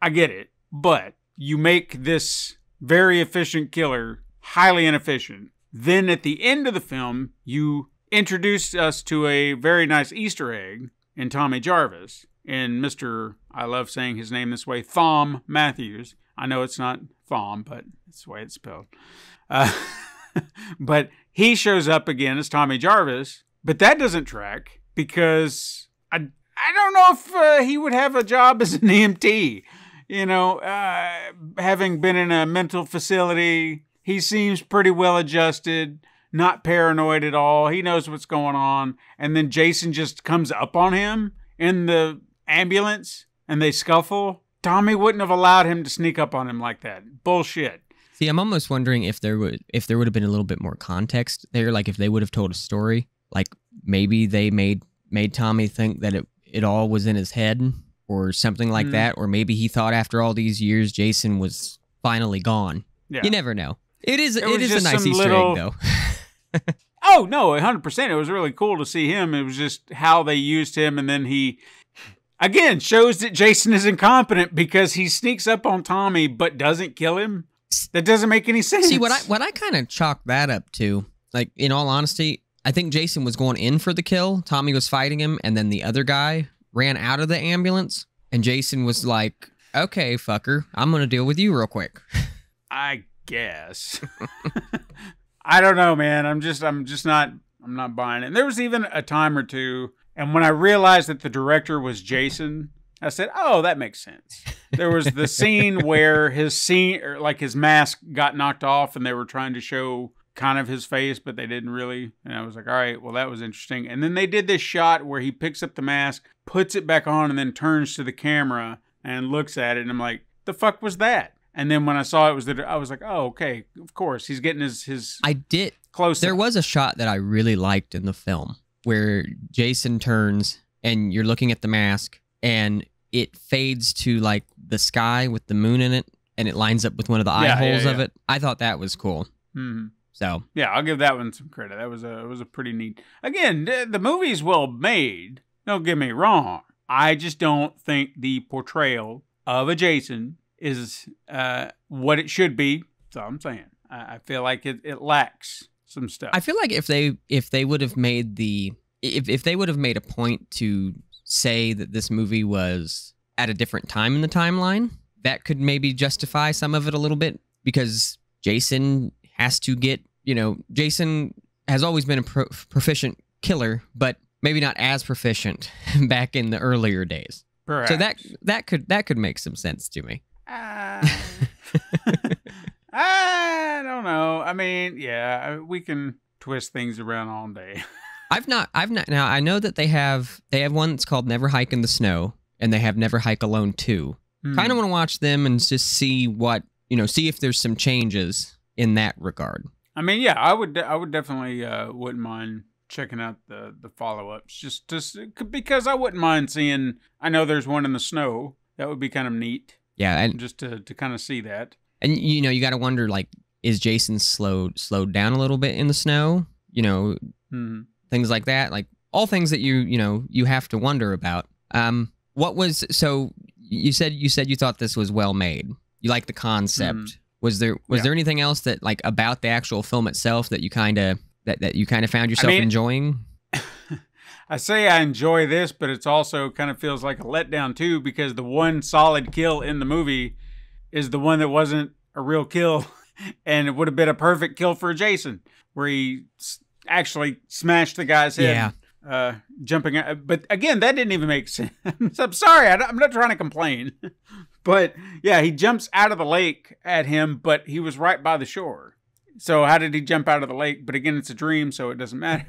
I get it. But you make this very efficient killer highly inefficient. Then at the end of the film you introduce us to a very nice easter egg in tommy jarvis. In Mr. I love saying his name this way, Thom Matthews. I know it's not Thom, but that's the way it's spelled. Uh, but he shows up again as Tommy Jarvis, but that doesn't track because I I don't know if uh, he would have a job as an EMT. You know, uh, having been in a mental facility, he seems pretty well adjusted, not paranoid at all. He knows what's going on, and then Jason just comes up on him in the ambulance and they scuffle. Tommy wouldn't have allowed him to sneak up on him like that. Bullshit. See, I'm almost wondering if there would if there would have been a little bit more context there, like if they would have told a story, like maybe they made made Tommy think that it it all was in his head or something like Mm. that, or maybe he thought after all these years Jason was finally gone. Yeah. You never know. It is It it is a nice Easter little- egg though. Oh no, hundred percent. It was really cool to see him. It was just how they used him, and then he again shows that Jason is incompetent because he sneaks up on Tommy but doesn't kill him. That doesn't make any sense. See what I what I kind of chalk that up to, like in all honesty, I think Jason was going in for the kill. Tommy was fighting him, and then the other guy ran out of the ambulance, and Jason was like, "Okay, fucker, I'm gonna deal with you real quick." I guess. I don't know, man. I'm just I'm just not I'm not buying it. And there was even a time or two, and when I realized that the director was Jason, I said, "Oh, that makes sense." There was the scene where his scene or like his mask got knocked off and they were trying to show kind of his face, but they didn't really. And I was like, "All right, well that was interesting." And then they did this shot where he picks up the mask, puts it back on and then turns to the camera and looks at it and I'm like, "The fuck was that?" And then when I saw it was that I was like, "Oh, okay. Of course, he's getting his his I did. close There was a shot that I really liked in the film where Jason turns and you're looking at the mask, and it fades to like the sky with the moon in it, and it lines up with one of the eye Yeah, yeah, holes of it. I thought that was cool. Mhm. So Yeah, I'll give that one some credit. That was a it was a pretty neat. Again, the, the movie's well made. Don't get me wrong. I just don't think the portrayal of a Jason is uh, what it should be. So I'm saying. I, I feel like it, it lacks some stuff. I feel like if they if they would have made the if if they would have made a point to say that this movie was at a different time in the timeline, that could maybe justify some of it a little bit because Jason has to get, you know, Jason has always been a pro- proficient killer, but maybe not as proficient back in the earlier days. Perhaps. So that that could that could make some sense to me. Uh, I don't know. I mean, yeah, we can twist things around all day. I've not I've not now I know that they have they have one that's called Never Hike in the Snow and they have Never Hike Alone 2. Hmm. Kind of want to watch them and just see what, you know, see if there's some changes in that regard. I mean, yeah, I would. I would definitely uh, wouldn't mind checking out the the follow ups. Just just because I wouldn't mind seeing. I know there's one in the snow. That would be kind of neat, Yeah, and just to to kind of see that. And you know, you got to wonder like is Jason slowed slowed down a little bit in the snow? You know, Hmm. things like that like all things that you you know you have to wonder about um what was so you said you said you thought this was well made you like the concept Mhm. was there was Yeah. there anything else that like about the actual film itself that you kind of that, that you kind of found yourself mean- enjoying I say I enjoy this, but it's also kind of feels like a letdown too because the one solid kill in the movie is the one that wasn't a real kill, and it would have been a perfect kill for Jason, where he s- actually smashed the guy's head. Yeah. Uh, jumping out. But again, that didn't even make sense. I'm sorry. I, am not trying to complain. but yeah, he jumps out of the lake at him, but he was right by the shore. So how did he jump out of the lake? But again, it's a dream, so it doesn't matter.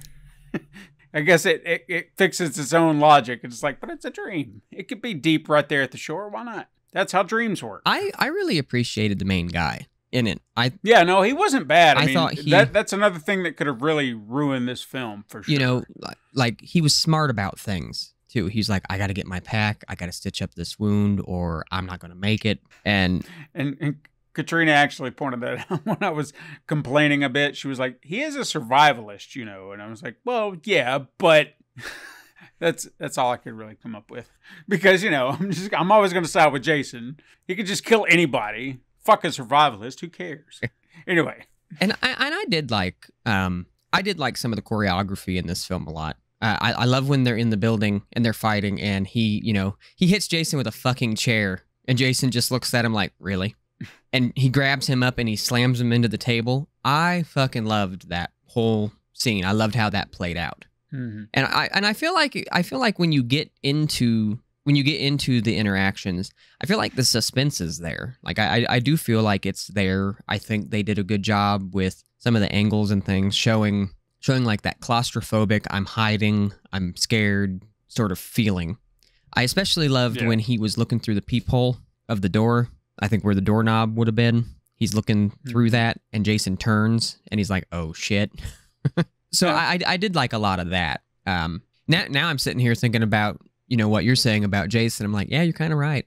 I guess it, it, it fixes its own logic. It's like, but it's a dream. It could be deep right there at the shore. Why not? That's how dreams work. i i really appreciated the main guy in it i yeah, no, he wasn't bad. I, I mean, thought he- that that's another thing that could have really ruined this film for sure. you know like he was smart about things too he's like i gotta get my pack i gotta stitch up this wound or i'm not gonna make it and and, and Katrina actually pointed that out when I was complaining a bit. She was like, "He is a survivalist, you know," and I was like, "Well, yeah, but." That's that's all I could really come up with because you know I'm just I'm always going to side with Jason. He could just kill anybody. Fuck a survivalist. Who cares? Anyway, and I and I did like um I did like some of the choreography in this film a lot. Uh, I I love when they're in the building and they're fighting and he you know he hits Jason with a fucking chair and Jason just looks at him like really, and he grabs him up and he slams him into the table. I fucking loved that whole scene. I loved how that played out. Mhm. And I and I feel like I feel like when you get into when you get into the interactions, I feel like the suspense is there. Like I I, I do feel like it's there. I think they did a good job with some of the angles and things showing showing like that claustrophobic, I'm hiding, I'm scared sort of feeling. I especially loved Yeah. when he was looking through the peephole of the door. I think where the doorknob would have been. He's looking through that, and Jason turns, and he's like, "Oh shit." so. I, I did like a lot of that. Um, now now I'm sitting here thinking about you know what you're saying about Jason. I'm like, yeah, you're kind of right.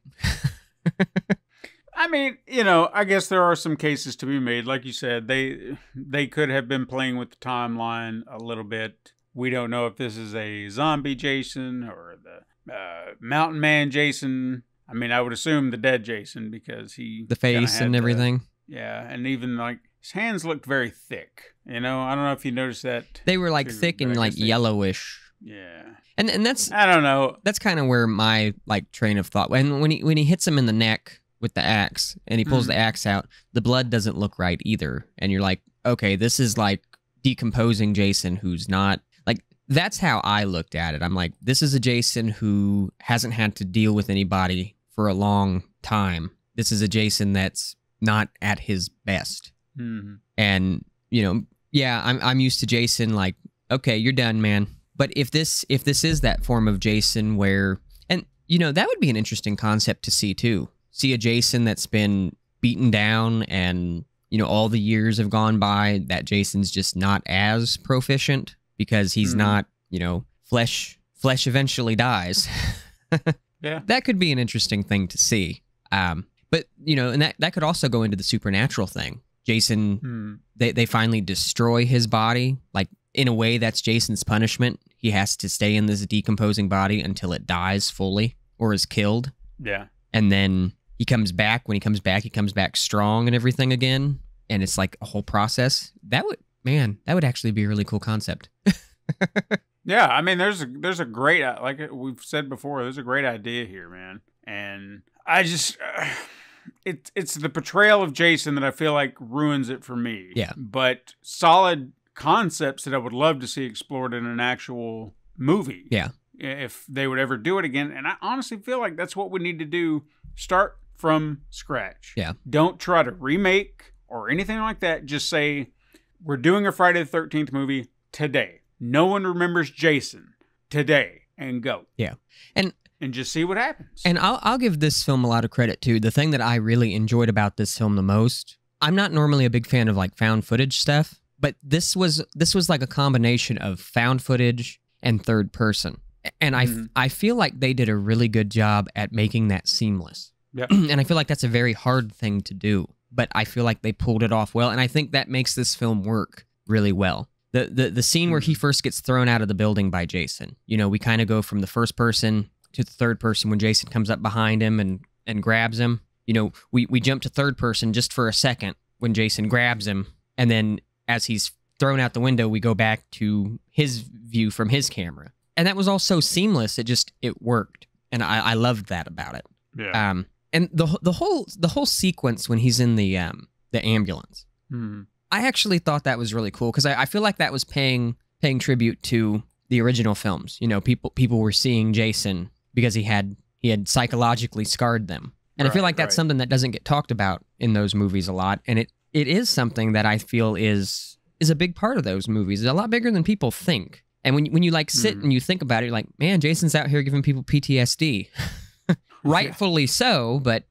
I mean, you know, I guess there are some cases to be made. Like you said, they they could have been playing with the timeline a little bit. We don't know if this is a zombie Jason or the uh, Mountain Man Jason. I mean, I would assume the dead Jason because he The face and the- everything. yeah, and even like his hands looked very thick. You know, I don't know if you noticed that. They were like too, thick and like yellowish, Yeah, and and that's I don't know. that's kind of where my like train of thought when when he when he hits him in the neck with the axe and he pulls Mhm. the axe out, the blood doesn't look right either, and you're like, okay, this is like decomposing Jason who's not like that's how I looked at it. I'm like, this is a Jason who hasn't had to deal with anybody for a long time. This is a Jason that's not at his best. Mhm. and you know yeah i'm i'm used to jason like okay you're done man but if this if this is that form of jason where and you know that would be an interesting concept to see too see a jason that's been beaten down and you know all the years have gone by that jason's just not as proficient because he's Mhm. not you know flesh flesh eventually dies Yeah. that could be an interesting thing to see um but you know and that that could also go into the supernatural thing jason Hmm. they, they finally destroy his body. Like in a way that's jason's punishment. He has to stay in this decomposing body until it dies fully or is killed. Yeah. and then he comes back. When he comes back he comes back strong and everything again. And it's like a whole process. That would man that would actually be a really cool concept. Yeah, I mean, there's a there's a great uh, like we've said before. There's a great idea here, man, and I just uh, it's it's the portrayal of Jason that I feel like ruins it for me. Yeah. But solid concepts that I would love to see explored in an actual movie. Yeah. If they would ever do it again. And I honestly feel like that's what we need to do. Start from scratch. Yeah. Don't try to remake or anything like that. Just say, we're doing a Friday the 13th movie today. No one remembers Jason today and go. Yeah. And and just see what happens. And I'll I'll give this film a lot of credit too. The thing that I really enjoyed about this film the most, I'm not normally a big fan of like found footage stuff, but this was this was like a combination of found footage and third person. And I Mhm. I feel like they did a really good job at making that seamless. Yep. and I feel like that's a very hard thing to do, but I feel like they pulled it off well and I think that makes this film work really well. The the the scene where he first gets thrown out of the building by Jason. You know, we kind of go from the first person to the third person when Jason comes up behind him and and grabs him. You know, we we jump to third person just for a second when Jason grabs him, and then as he's thrown out the window, we go back to his view from his camera, and that was all so seamless. It just it worked, and I I loved that about it. yeah. Um, and the the whole the whole sequence when he's in the um the ambulance, Mhm. I actually thought that was really cool because I, I feel like that was paying paying tribute to the original films. You know, people people were seeing Jason because he had he had psychologically scarred them, and I feel like that's right. something that doesn't get talked about in those movies a lot, and it it is something that I feel is is a big part of those movies. It's a lot bigger than people think. And when when you like sit Mhm. and you think about it, you're like, man, Jason's out here giving people PTSD. Rightfully so, but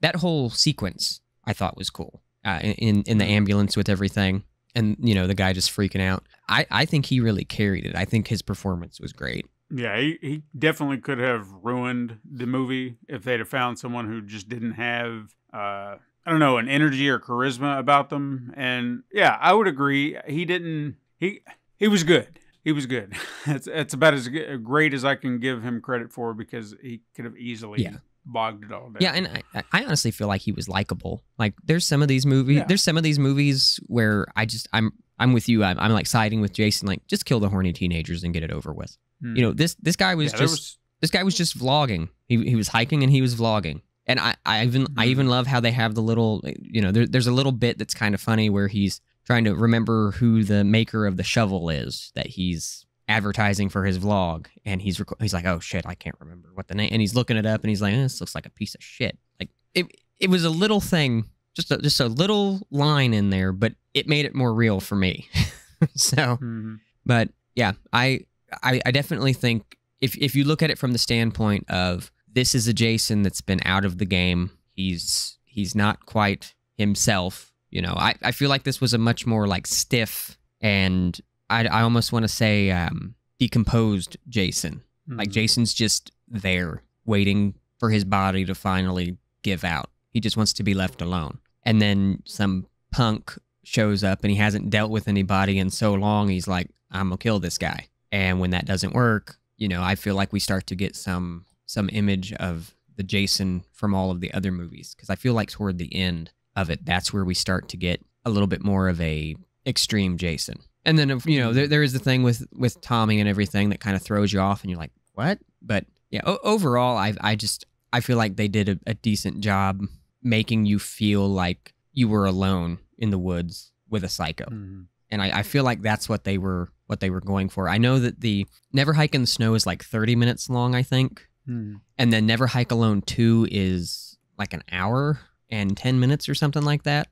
that whole sequence I thought was cool. Uh, in in the Mhm. ambulance with everything, and you know the guy just freaking out. I I think he really carried it. I think his performance was great. Yeah, he, he definitely could have ruined the movie if they'd have found someone who just didn't have, uh, I don't know, an energy or charisma about them. And yeah, I would agree. He didn't. He he was good. He was good. That's that's about as great as I can give him credit for because he could have easily Yeah. bogged it all down. Yeah, and I, I honestly feel like he was likable. Like there's some of these movies, Yeah. there's some of these movies where I just I'm I'm with you. I'm, I'm like siding with Jason. Like just kill the horny teenagers and get it over with. Hmm. You know this this guy was yeah, just was this guy was just vlogging. He he was hiking and he was vlogging. And I, I even I Mhm. even love how they have the little you know there, there's a little bit that's kind of funny where he's trying to remember who the maker of the shovel is that he's advertising for his vlog and he's rec- he's like oh shit I can't remember what the name and he's looking it up and he's like eh, this looks like a piece of shit like it it was a little thing just a, just a little line in there but it made it more real for me so Mhm. but yeah, I, I I definitely think if if you look at it from the standpoint of this is a Jason that's been out of the game, he's he's not quite himself. You know, I, I feel like this was a much more like stiff and I I almost want to say um, decomposed Jason. Like Mhm. Jason's just there waiting for his body to finally give out. He just wants to be left alone. And then some punk shows up and he hasn't dealt with anybody in so long. He's like, I'm gonna kill this guy. And when that doesn't work, you know, I feel like we start to get some some image of the Jason from all of the other movies because I feel like toward the end of it, that's where we start to get a little bit more of a extreme Jason. And then you know there, there is the thing with with Tommy and everything that kind of throws you off, and you're like, what? But yeah, overall, I I just I feel like they did a, a decent job making you feel like you were alone in the woods with a psycho Mhm. and I, I feel like that's what they were what they were going for. I know that the Never Hike in the Snow is like 30 minutes long, I think, Mhm. and then Never Hike Alone 2 is like an hour and 10 minutes or something like that.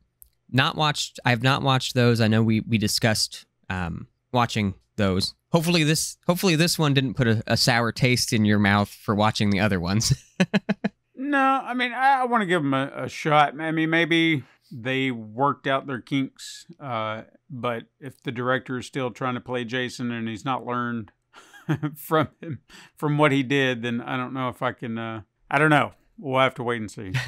Not watched. I have not watched those. I know we we discussed um, watching those. Hopefully this hopefully this one didn't put a, a sour taste in your mouth for watching the other ones. No, I mean, I, I want to give them a, a shot. I mean, maybe they worked out their kinks, uh, but if the director is still trying to play Jason and he's not learned from him from what he did, then I don't know if I can. Uh, I don't know. We'll have to wait and see.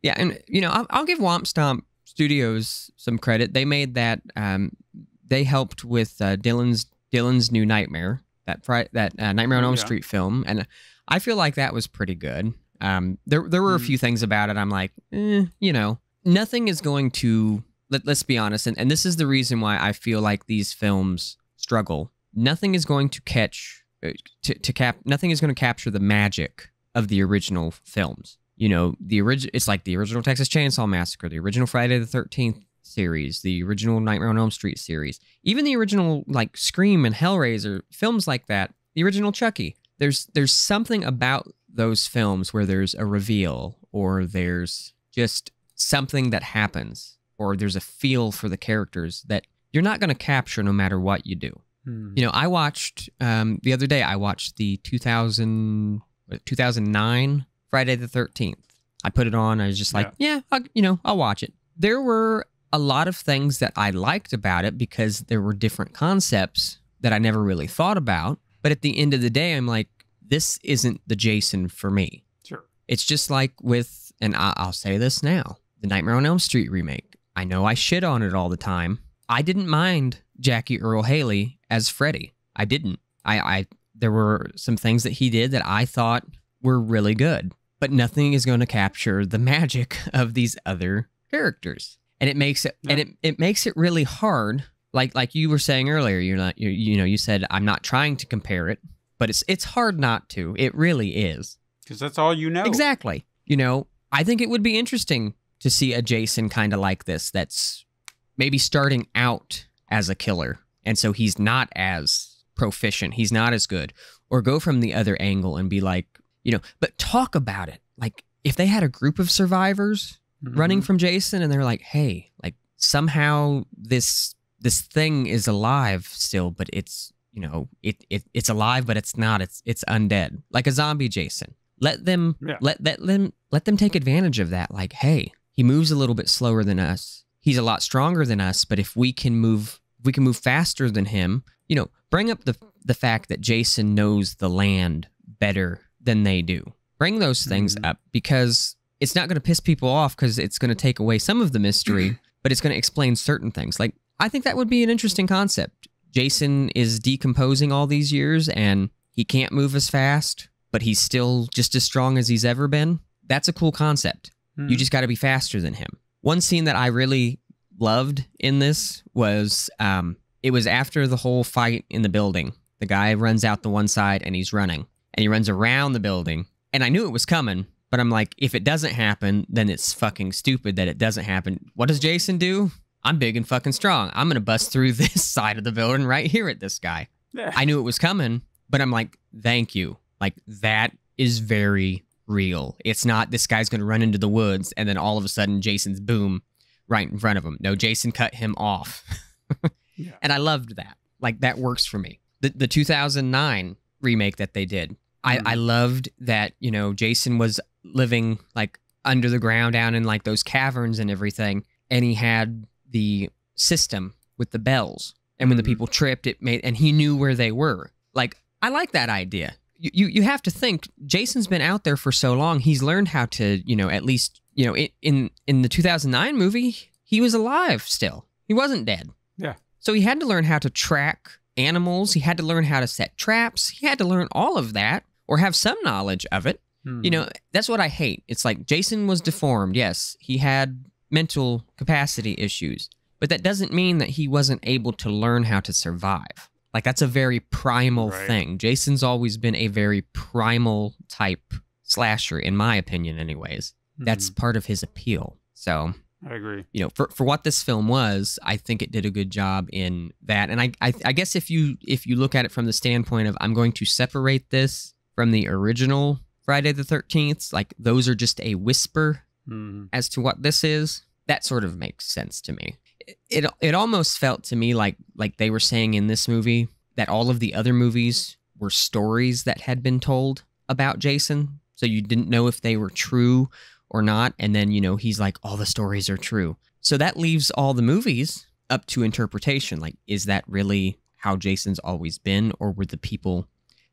Yeah, and you know, I'll, I'll give Womp Stomp Studios some credit. They made that. Um, they helped with uh, Dylan's Dylan's New Nightmare, that that uh, Nightmare on Elm Yeah. Street film, and I feel like that was pretty good. Um, there there were a Mhm. few things about it. I'm like, eh, you know, nothing is going to. Let, let's be honest, and, and this is the reason why I feel like these films struggle. Nothing is going to catch uh, to, to cap. Nothing is going to capture the magic of the original films. you know, the original. It's like the original Texas Chainsaw Massacre, the original Friday the Thirteenth series, the original Nightmare on Elm Street series, even the original like Scream and Hellraiser films like that, the original Chucky. There's there's something about those films where there's a reveal or there's just something that happens or there's a feel for the characters that you're not going to capture no matter what you do. Hmm. You know, I watched um, the other day. I watched the 2000, 2009 Friday the 13th. I put it on. I was just like, yeah, I'll, you know, I'll watch it. There were a lot of things that I liked about it because there were different concepts that I never really thought about. But at the end of the day, I'm like, this isn't the Jason for me. Sure. It's just like with, and I- I'll say this now the Nightmare on Elm Street remake. I know I shit on it all the time. I didn't mind Jackie Earle Haley as Freddy. I didn't. I, I there were some things that he did that I thought were really good, but nothing is going to capture the magic of these other characters. And it makes it and it, it makes it really hard. Like like you were saying earlier, you're not you you know you said I'm not trying to compare it, but it's it's hard not to. It really is. Because that's all you know. Exactly. You know, I think it would be interesting to see a Jason kind of like this that's maybe starting out as a killer. And so he's not as proficient, he's not as good. Or go from the other angle and be like, you know, but talk about it. Like if they had a group of survivors Mhm. running from Jason and they're like, "Hey, like somehow this this thing is alive still, but it's, you know, it, it it's alive but it's not. It's it's undead. Like a zombie Jason." Let them Yeah. let let them let them take advantage of that. Like, "Hey, he moves a little bit slower than us. He's a lot stronger than us, but if we can move if we can move faster than him, you know, bring up the the fact that Jason knows the land better than they do. Bring those things Mhm. up because it's not going to piss people off because it's going to take away some of the mystery, but it's going to explain certain things. Like I think that would be an interesting concept. Jason is decomposing all these years and he can't move as fast, but he's still just as strong as he's ever been. That's a cool concept. Hmm. You just got to be faster than him. One scene that I really loved in this was um, it was after the whole fight in the building. The guy runs out the one side and he's running, and he runs around the building. And I knew it was coming, but I'm like, if it doesn't happen, then it's fucking stupid that it doesn't happen. What does Jason do? I'm big and fucking strong. I'm gonna bust through this side of the building right here at this guy. Yeah. I knew it was coming, but I'm like, thank you. Like that is very real. It's not this guy's going to run into the woods and then all of a sudden Jason's boom right in front of him. No, Jason cut him off. Yeah. And I loved that. Like that works for me. The the 2009 remake that they did. I Mhm. I loved that, you know, Jason was living like under the ground down in like those caverns and everything and he had the system with the bells. And when the Mhm. people tripped, it made and he knew where they were. Like I like that idea. You, you have to think Jason's been out there for so long. He's learned how to, you know, at least, you know, in in, in the 2009 movie, he was alive still. He wasn't dead. Yeah. So he had to learn how to track animals. He had to learn how to set traps. He had to learn all of that or have some knowledge of it. Hmm. You know, that's what I hate. It's like Jason was deformed. Yes, he had mental capacity issues, but that doesn't mean that he wasn't able to learn how to survive. Like that's a very primal Right. thing. Jason's always been a very primal type slasher in my opinion anyways. That's part of his appeal. So. I agree. you know, for, for what this film was, I think it did a good job in that. And I, I I guess if you if you look at it from the standpoint of I'm going to separate this from the original Friday the Thirteenth, like those are just a whisper Hmm. as to what this is. That sort of makes sense to me. It, it almost felt to me like like they were saying in this movie that all of the other movies were stories that had been told about Jason, so you didn't know if they were true or not. And then you know he's like, all the stories are true. So that leaves all the movies up to interpretation. Like, is that really how Jason's always been, or were the people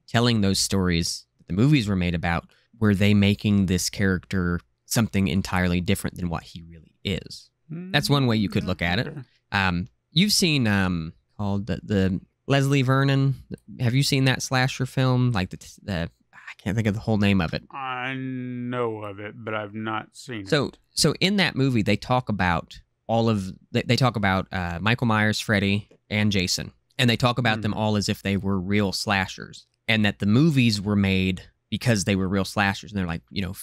telling those stories that the movies were made about? Were they making this character something entirely different than what he really is? That's one way you could look at it. Um, you've seen um called the, the Leslie Vernon. Have you seen that slasher film? Like the, the I can't think of the whole name of it. I know of it, but I've not seen So it. so so in that movie they talk about all of they, they talk about uh, Michael Myers, Freddy, and Jason, and they talk about Hmm. them all as if they were real slashers, and that the movies were made because they were real slashers and they're like you know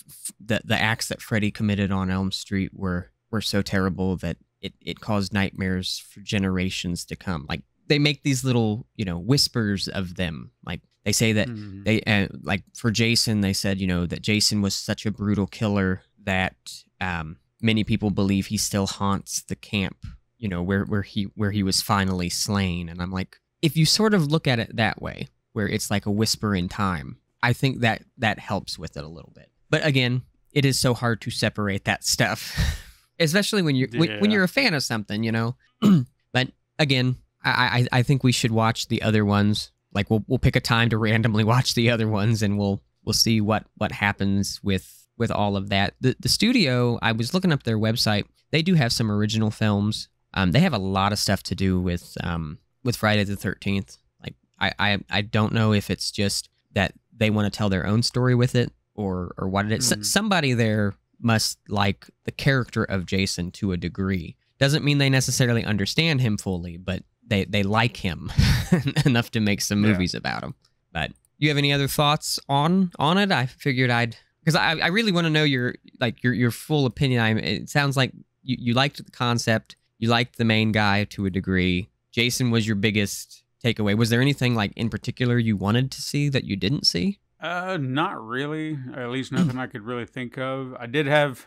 the the acts that Freddy committed on Elm Street were were so terrible that it it caused nightmares for generations to come. Like they make these little you know whispers of them. Like they say that Mhm. they uh, like for Jason they said you know that Jason was such a brutal killer that um, many people believe he still haunts the camp you know where where he where he was finally slain. And I'm like if you sort of look at it that way where it's like a whisper in time I think that that helps with it a little bit. But again it is so hard to separate that stuff especially when you're when, when you're a fan of something you know? But again I, I I think we should watch the other ones. Like we'll we'll pick a time to randomly watch the other ones and we'll we'll see what what happens with with all of that. The the studio i was looking up their website. They do have some original films. Um they have a lot of stuff to do with um with friday the 13th like i i, I don't know if it's just that they want to tell their own story with it or or what it is. S- Mhm. somebody there must like the character of jason to a degree. Doesn't mean they necessarily understand him fully but they they like him enough to make some Yeah. movies about him. But you have any other thoughts on on it? I figured i'd because I, I really want to know your like your your full opinion. I it sounds like you, you liked the concept. You liked the main guy to a degree. Jason was your biggest takeaway. Was there anything like in particular you wanted to see that you didn't see Uh, not really. At least nothing I could really think of. I did have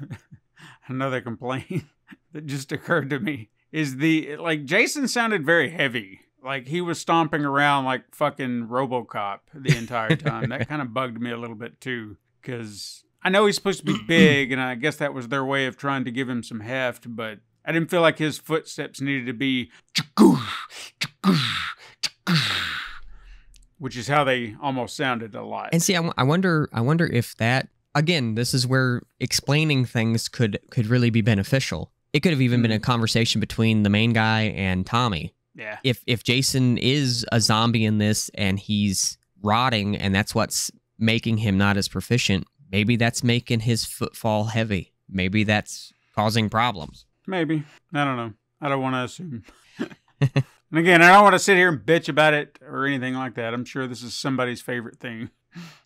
another complaint that just occurred to me. Is the like Jason sounded very heavy. Like he was stomping around like fucking RoboCop the entire time. that kind of bugged me a little bit too, because I know he's supposed to be big, and I guess that was their way of trying to give him some heft. But I didn't feel like his footsteps needed to be which is how they almost sounded a lot. And see, I, w- I wonder, I wonder if that again, this is where explaining things could could really be beneficial. It could have even been a hmm. conversation between the main guy and Tommy. yeah. If if Jason is a zombie in this and he's rotting, and that's what's making him not as proficient, maybe that's making his footfall heavy. Maybe that's causing problems. Maybe. I don't know. I don't want to assume. and again, I don't want to sit here and bitch about it or anything like that. I'm sure this is somebody's favorite thing.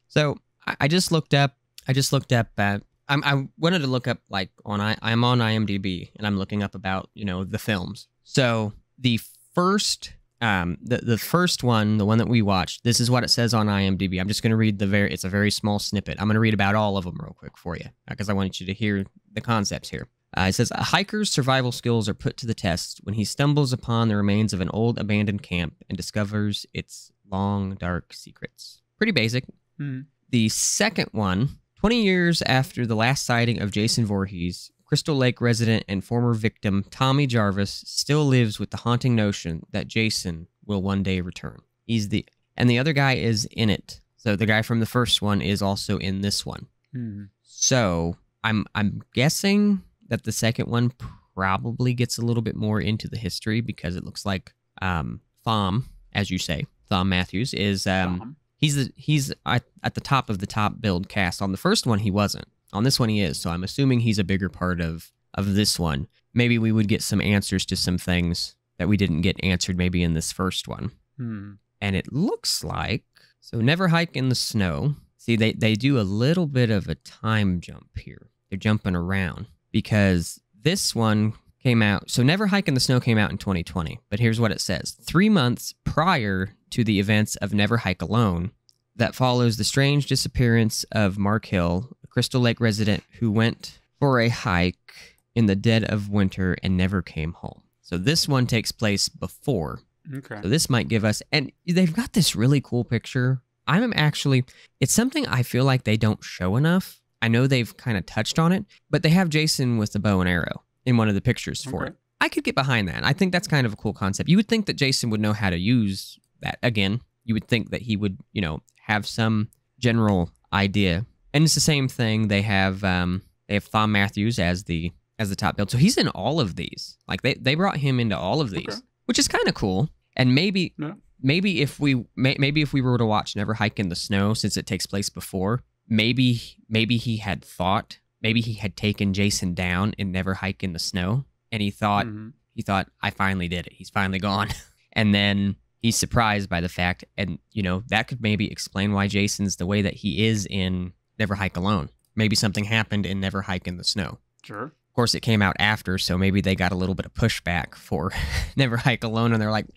So I, just looked up. I just looked up. Uh, I wanted to look up like on I, I'm on IMDb and I'm looking up about you know the films. So the first, um, the the first one, the one that we watched. This is what it says on IMDb. I'm just going to read the very. It's a very small snippet. I'm going to read about all of them real quick for you because I want you to hear the concepts here. Uh, it says a hiker's survival skills are put to the test when he stumbles upon the remains of an old abandoned camp and discovers its long dark secrets. Pretty basic. Hmm. The second one, 20 years after the last sighting of Jason Voorhees, Crystal Lake resident and former victim Tommy Jarvis still lives with the haunting notion that Jason will one day return. He's the and the other guy is in it. So the guy from the first one is also in this one. Hmm. So I'm I'm guessing that the second one probably gets a little bit more into the history because it looks like um Thom, as you say, Thom Matthews is um he's the, he's at, at the top of the top billed cast. On the first one, he wasn't. On this one, he is. So I'm assuming he's a bigger part of of this one. Maybe we would get some answers to some things that we didn't get answered maybe in this first one. Hmm. And it looks like so never hike in the snow. See, they they do a little bit of a time jump here. They're jumping around because this one came out. So Never Hike in the Snow came out in 2020. But here's what it says: three months prior to the events of Never Hike Alone, that follows the strange disappearance of Mark Hill, a Crystal Lake resident who went for a hike in the dead of winter and never came home. So this one takes place before. Okay. So this might give us, and they've got this really cool picture. I'm actually, it's something I feel like they don't show enough. I know they've kind of touched on it, but they have Jason with the bow and arrow in one of the pictures for Okay. it. I could get behind that. I think that's kind of a cool concept. You would think that Jason would know how to use that. Again, you would think that he would, you know, have some general idea. And it's the same thing. They have um they have Thom Matthews as the as the top billed. So he's in all of these. Like they they brought him into all of these, Okay. which is kind of cool. And maybe Yeah. maybe if we may, maybe if we were to watch Never Hike in the Snow since it takes place before, maybe maybe he had thought maybe he had taken Jason down and Never Hike in the Snow and he thought Mhm. he thought I finally did it. He's finally gone. and then he's surprised by the fact, and you know that could maybe explain why Jason's the way that he is in Never Hike Alone. Maybe something happened in Never Hike in the Snow. Sure. Of course, it came out after, so maybe they got a little bit of pushback for Never Hike Alone, and they're like,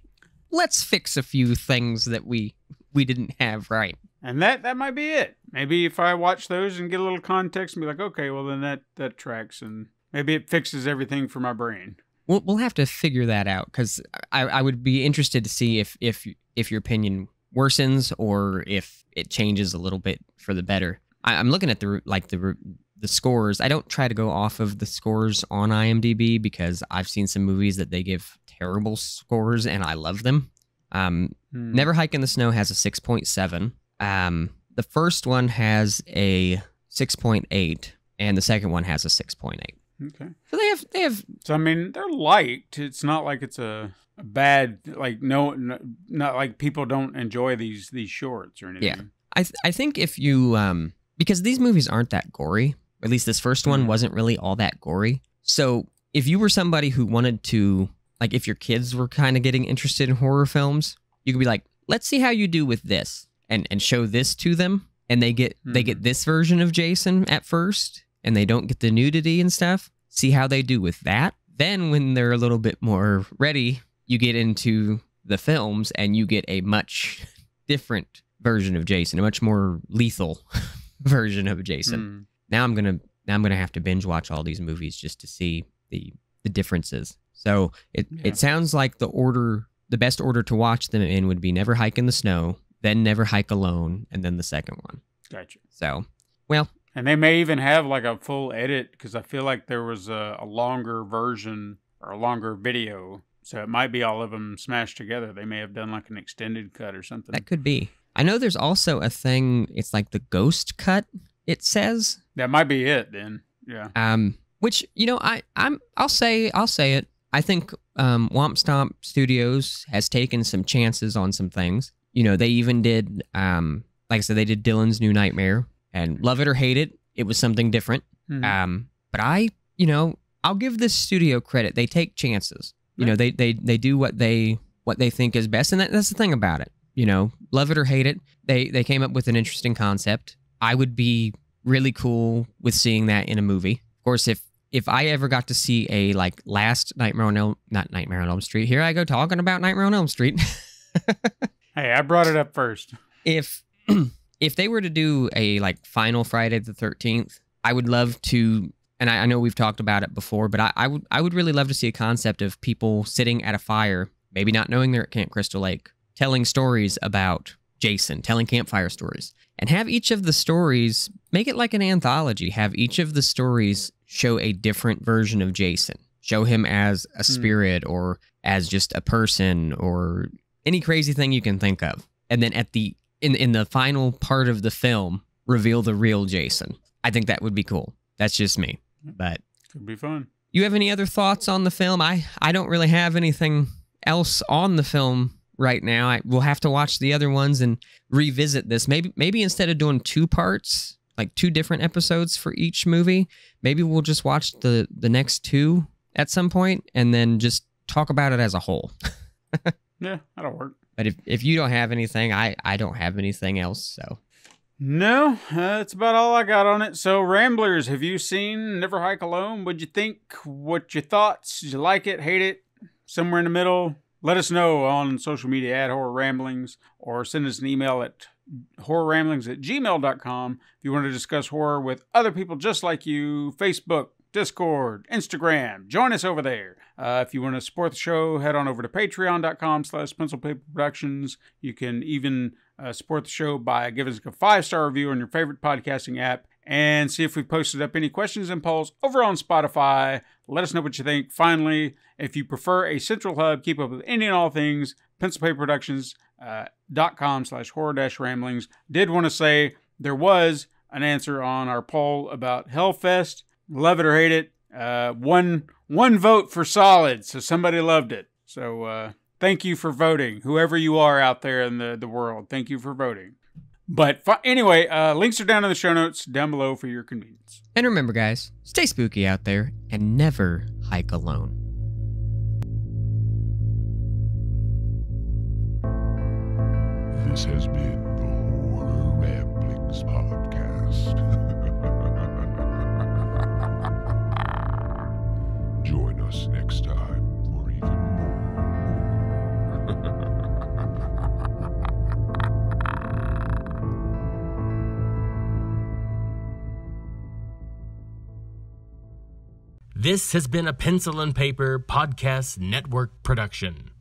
"Let's fix a few things that we we didn't have right." And that that might be it. Maybe if I watch those and get a little context and be like, okay, well then that that tracks, and maybe it fixes everything for my brain. We'll we'll have to figure that out because I, I would be interested to see if if if your opinion worsens or if it changes a little bit for the better. I, I'm looking at the like the the scores. I don't try to go off of the scores on IMDb because I've seen some movies that they give terrible scores and I love them. Um, Hmm. Never Hike in the Snow has a 6.7. Um, the first one has a 6.8, and the second one has a 6.8. Okay. So they have they have So I mean, they're liked. It's not like it's a, a bad like no, no, not like people don't enjoy these these shorts or anything. Yeah. I th- I think if you um because these movies aren't that gory. At least this first one Mhm. wasn't really all that gory. So if you were somebody who wanted to like if your kids were kind of getting interested in horror films, you could be like, let's see how you do with this and and show this to them and they get they get this version of Jason at first and they don't get the nudity and stuff. See how they do with that. Then when they're a little bit more ready, you get into the films and you get a much different version of Jason, a much more lethal version of Jason. Hmm. Now I'm gonna now I'm gonna have to binge watch all these movies just to see the the differences. So it Yeah. it sounds like the order the best order to watch them in would be Never Hike in the Snow, then Never Hike Alone, and then the second one. Gotcha. So well, And they may even have like a full edit because I feel like there was a, a longer version or a longer video. So it might be all of them smashed together. They may have done like an extended cut or something. that could be. I know there's also a thing. It's like the ghost cut. It says That might be it then. Yeah. Um, which you know, I I'm I'll say I'll say it. I think um, Womp Stomp Studios has taken some chances on some things. You know, they even did um, like I said, they did Dylan's New Nightmare, and love it or hate it, it was something different. Mhm. Um, but I, you know, I'll give this studio credit. They take chances. You know, they they they do what they what they think is best, and that, that's the thing about it. You know, love it or hate it, they they came up with an interesting concept. I would be really cool with seeing that in a movie. Of course, if if I ever got to see a like last Nightmare on Elm, not Nightmare on Elm Street. Here I go talking about Nightmare on Elm Street. Hey, I brought it up first. if if they were to do a like final Friday the Thirteenth, I would love to. And I, I know we've talked about it before, but I, I would I would really love to see a concept of people sitting at a fire, maybe not knowing they're at Camp Crystal Lake, telling stories about Jason, telling campfire stories, and have each of the stories make it like an anthology. Have each of the stories show a different version of Jason. Show him as a hmm. spirit or as just a person or any crazy thing you can think of. And then at the in in the final part of the film, reveal the real Jason. I think that would be cool. That's just me. But Could be fun. you have any other thoughts on the film? I I don't really have anything else on the film right now. I we'll have to watch the other ones and revisit this. Maybe maybe instead of doing two parts, like two different episodes for each movie, maybe we'll just watch the the next two at some point and then just talk about it as a whole. Yeah, that'll work. But if, if you don't have anything, I, I don't have anything else. So No, uh, that's about all I got on it. So, Ramblers, have you seen Never Hike Alone? What'd you think? What your thoughts? Did you like it? Hate it? Somewhere in the middle? Let us know on social media at Horror Ramblings or send us an email at horrorramblings at gmail.com if you want to discuss horror with other people just like you. Facebook, Discord, Instagram. Join us over there. Uh, if you want to support the show, head on over to patreon.com slash pencil paper productions. You can even uh, support the show by giving us a five star review on your favorite podcasting app and see if we posted up any questions and polls over on Spotify. Let us know what you think. Finally, if you prefer a central hub, keep up with any and all things, pencilpaperproductions.com slash horror dash ramblings. Did want to say there was an answer on our poll about Hell Fest. Love it or hate it. Uh, one one vote for solid, so somebody loved it. So uh, thank you for voting, whoever you are out there in the, the world. Thank you for voting. But fi- anyway, uh, links are down in the show notes down below for your convenience. and remember, guys, stay spooky out there and never hike alone. This has been the Horror Ramblings Podcast. Us next time for even more. This has been a Pencil and Paper Podcast Network production.